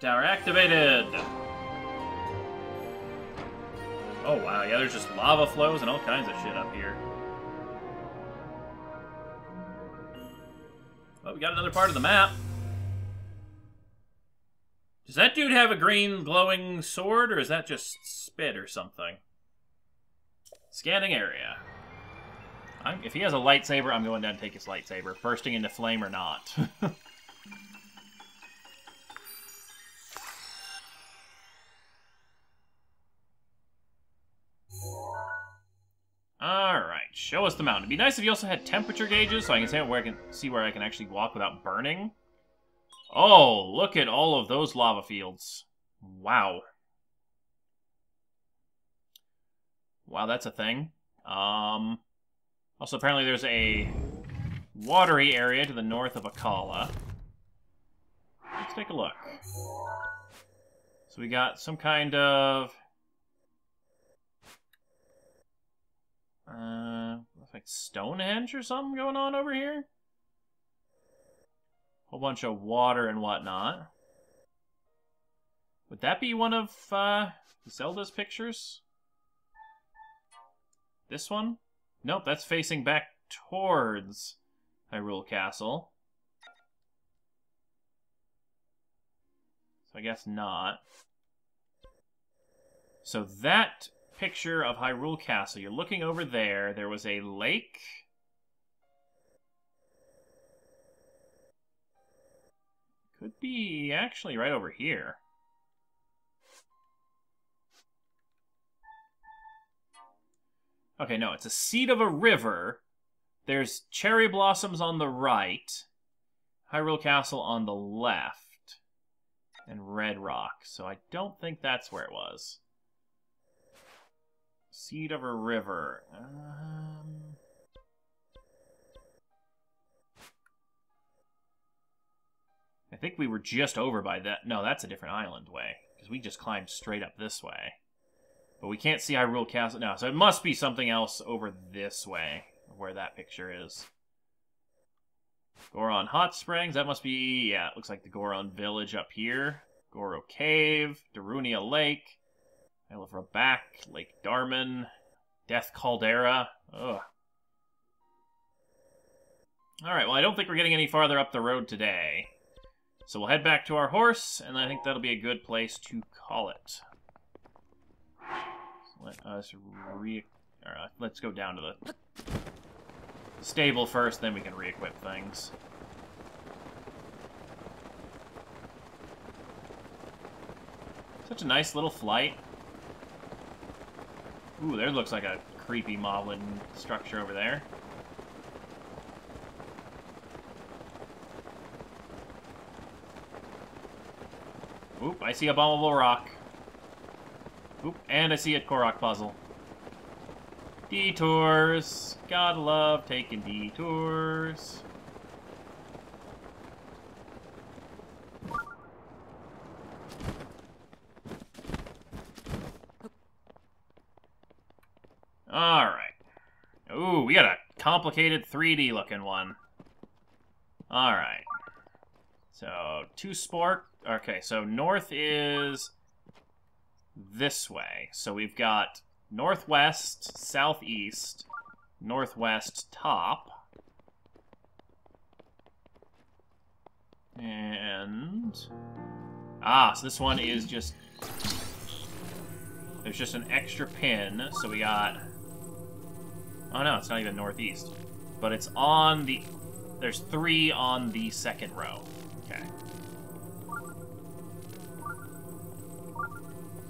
Tower activated! Oh wow, yeah, there's just lava flows and all kinds of shit up here. Oh, we got another part of the map. Does that dude have a green glowing sword, or is that just spit or something? Scanning area. I'm, if he has a lightsaber, I'm going down to take his lightsaber, bursting into flame or not. Alright, show us the mountain. It'd be nice if you also had temperature gauges so I can see where I can see where I can actually walk without burning. Oh, look at all of those lava fields. Wow. Wow, that's a thing. Um, also, apparently there's a watery area to the north of Akkala. Let's take a look. So we got some kind of... Uh, like Stonehenge or something going on over here? Whole bunch of water and whatnot. Would that be one of uh, Zelda's pictures? This one? Nope, that's facing back towards Hyrule Castle. So I guess not. So that picture of Hyrule Castle, you're looking over there, there was a lake. Could be actually right over here. Okay, no, it's a seat of a river. There's cherry blossoms on the right, Hyrule Castle on the left, and Red Rock. So I don't think that's where it was. Seat of a river. Um... I think we were just over by that. No, that's a different island way. Because we just climbed straight up this way. But we can't see Hyrule Castle now, so it must be something else over this way, where that picture is. Goron Hot Springs, that must be, yeah, it looks like the Goron Village up here. Goro Cave, Darunia Lake, Isle of Rabac, Lake Darman, Death Caldera. Ugh. Alright, well, I don't think we're getting any farther up the road today. So we'll head back to our horse, and I think that'll be a good place to call it. Let us re... Alright, let's go down to the stable first, then we can re-equip things. Such a nice little flight. Ooh, there looks like a creepy moblin structure over there. Oop, I see a bombable rock. Oop, and I see a Korok puzzle. Detours. Gotta love taking detours. Alright. Ooh, we got a complicated 3D looking one. Alright. So, two sport. Okay, so north is this way. So we've got northwest, southeast, northwest, top. And... Ah, so this one is just... There's just an extra pin, so we got... Oh no, it's not even northeast. But it's on the... There's three on the second row. Okay.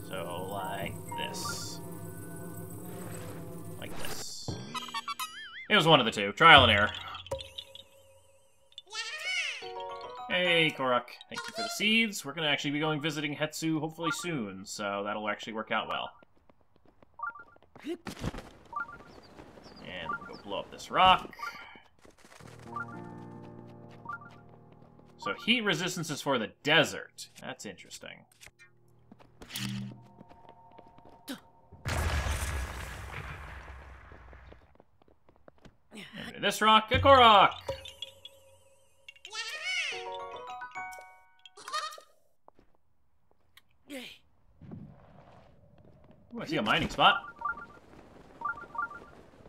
So, like this. Like this. It was one of the two. Trial and error. Hey, Korok. Thank you for the seeds. We're going to actually be going visiting Hestu hopefully soon, so that'll actually work out well. And we'll go blow up this rock. So heat resistance is for the desert. That's interesting. And this rock, a Korok! Ooh, I see a mining spot.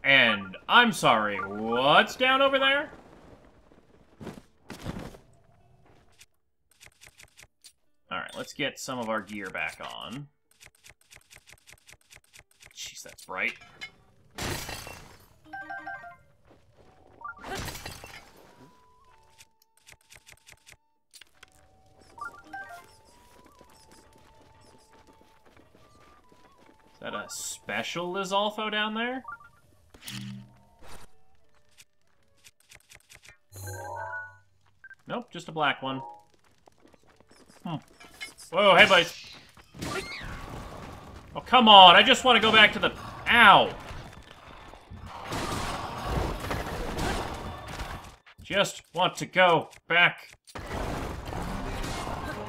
And I'm sorry, what's down over there? Alright, let's get some of our gear back on. Jeez, that's bright. Is that a special Lizalfo down there? Nope, just a black one. Hmm. Whoa, hey, buddies. Oh, come on. I just want to go back to the... Ow. Just want to go back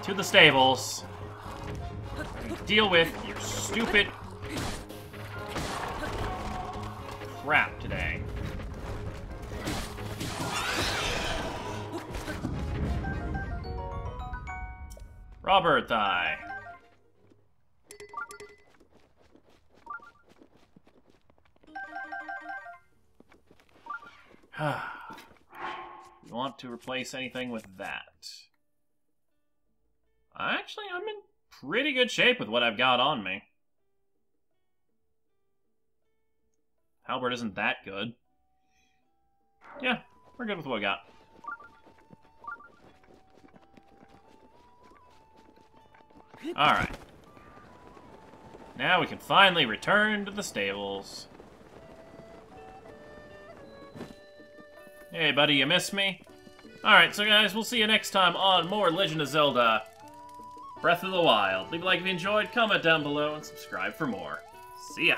to the stables. Deal with your stupid crap today. Raw Bird Thigh. you want to replace anything with that? Actually, I'm in pretty good shape with what I've got on me. Halberd isn't that good. Yeah, we're good with what we got. Alright. Now we can finally return to the stables. Hey, buddy, you miss me? Alright, so guys, we'll see you next time on more Legend of Zelda Breath of the Wild. Leave a like if you enjoyed, comment down below, and subscribe for more. See ya!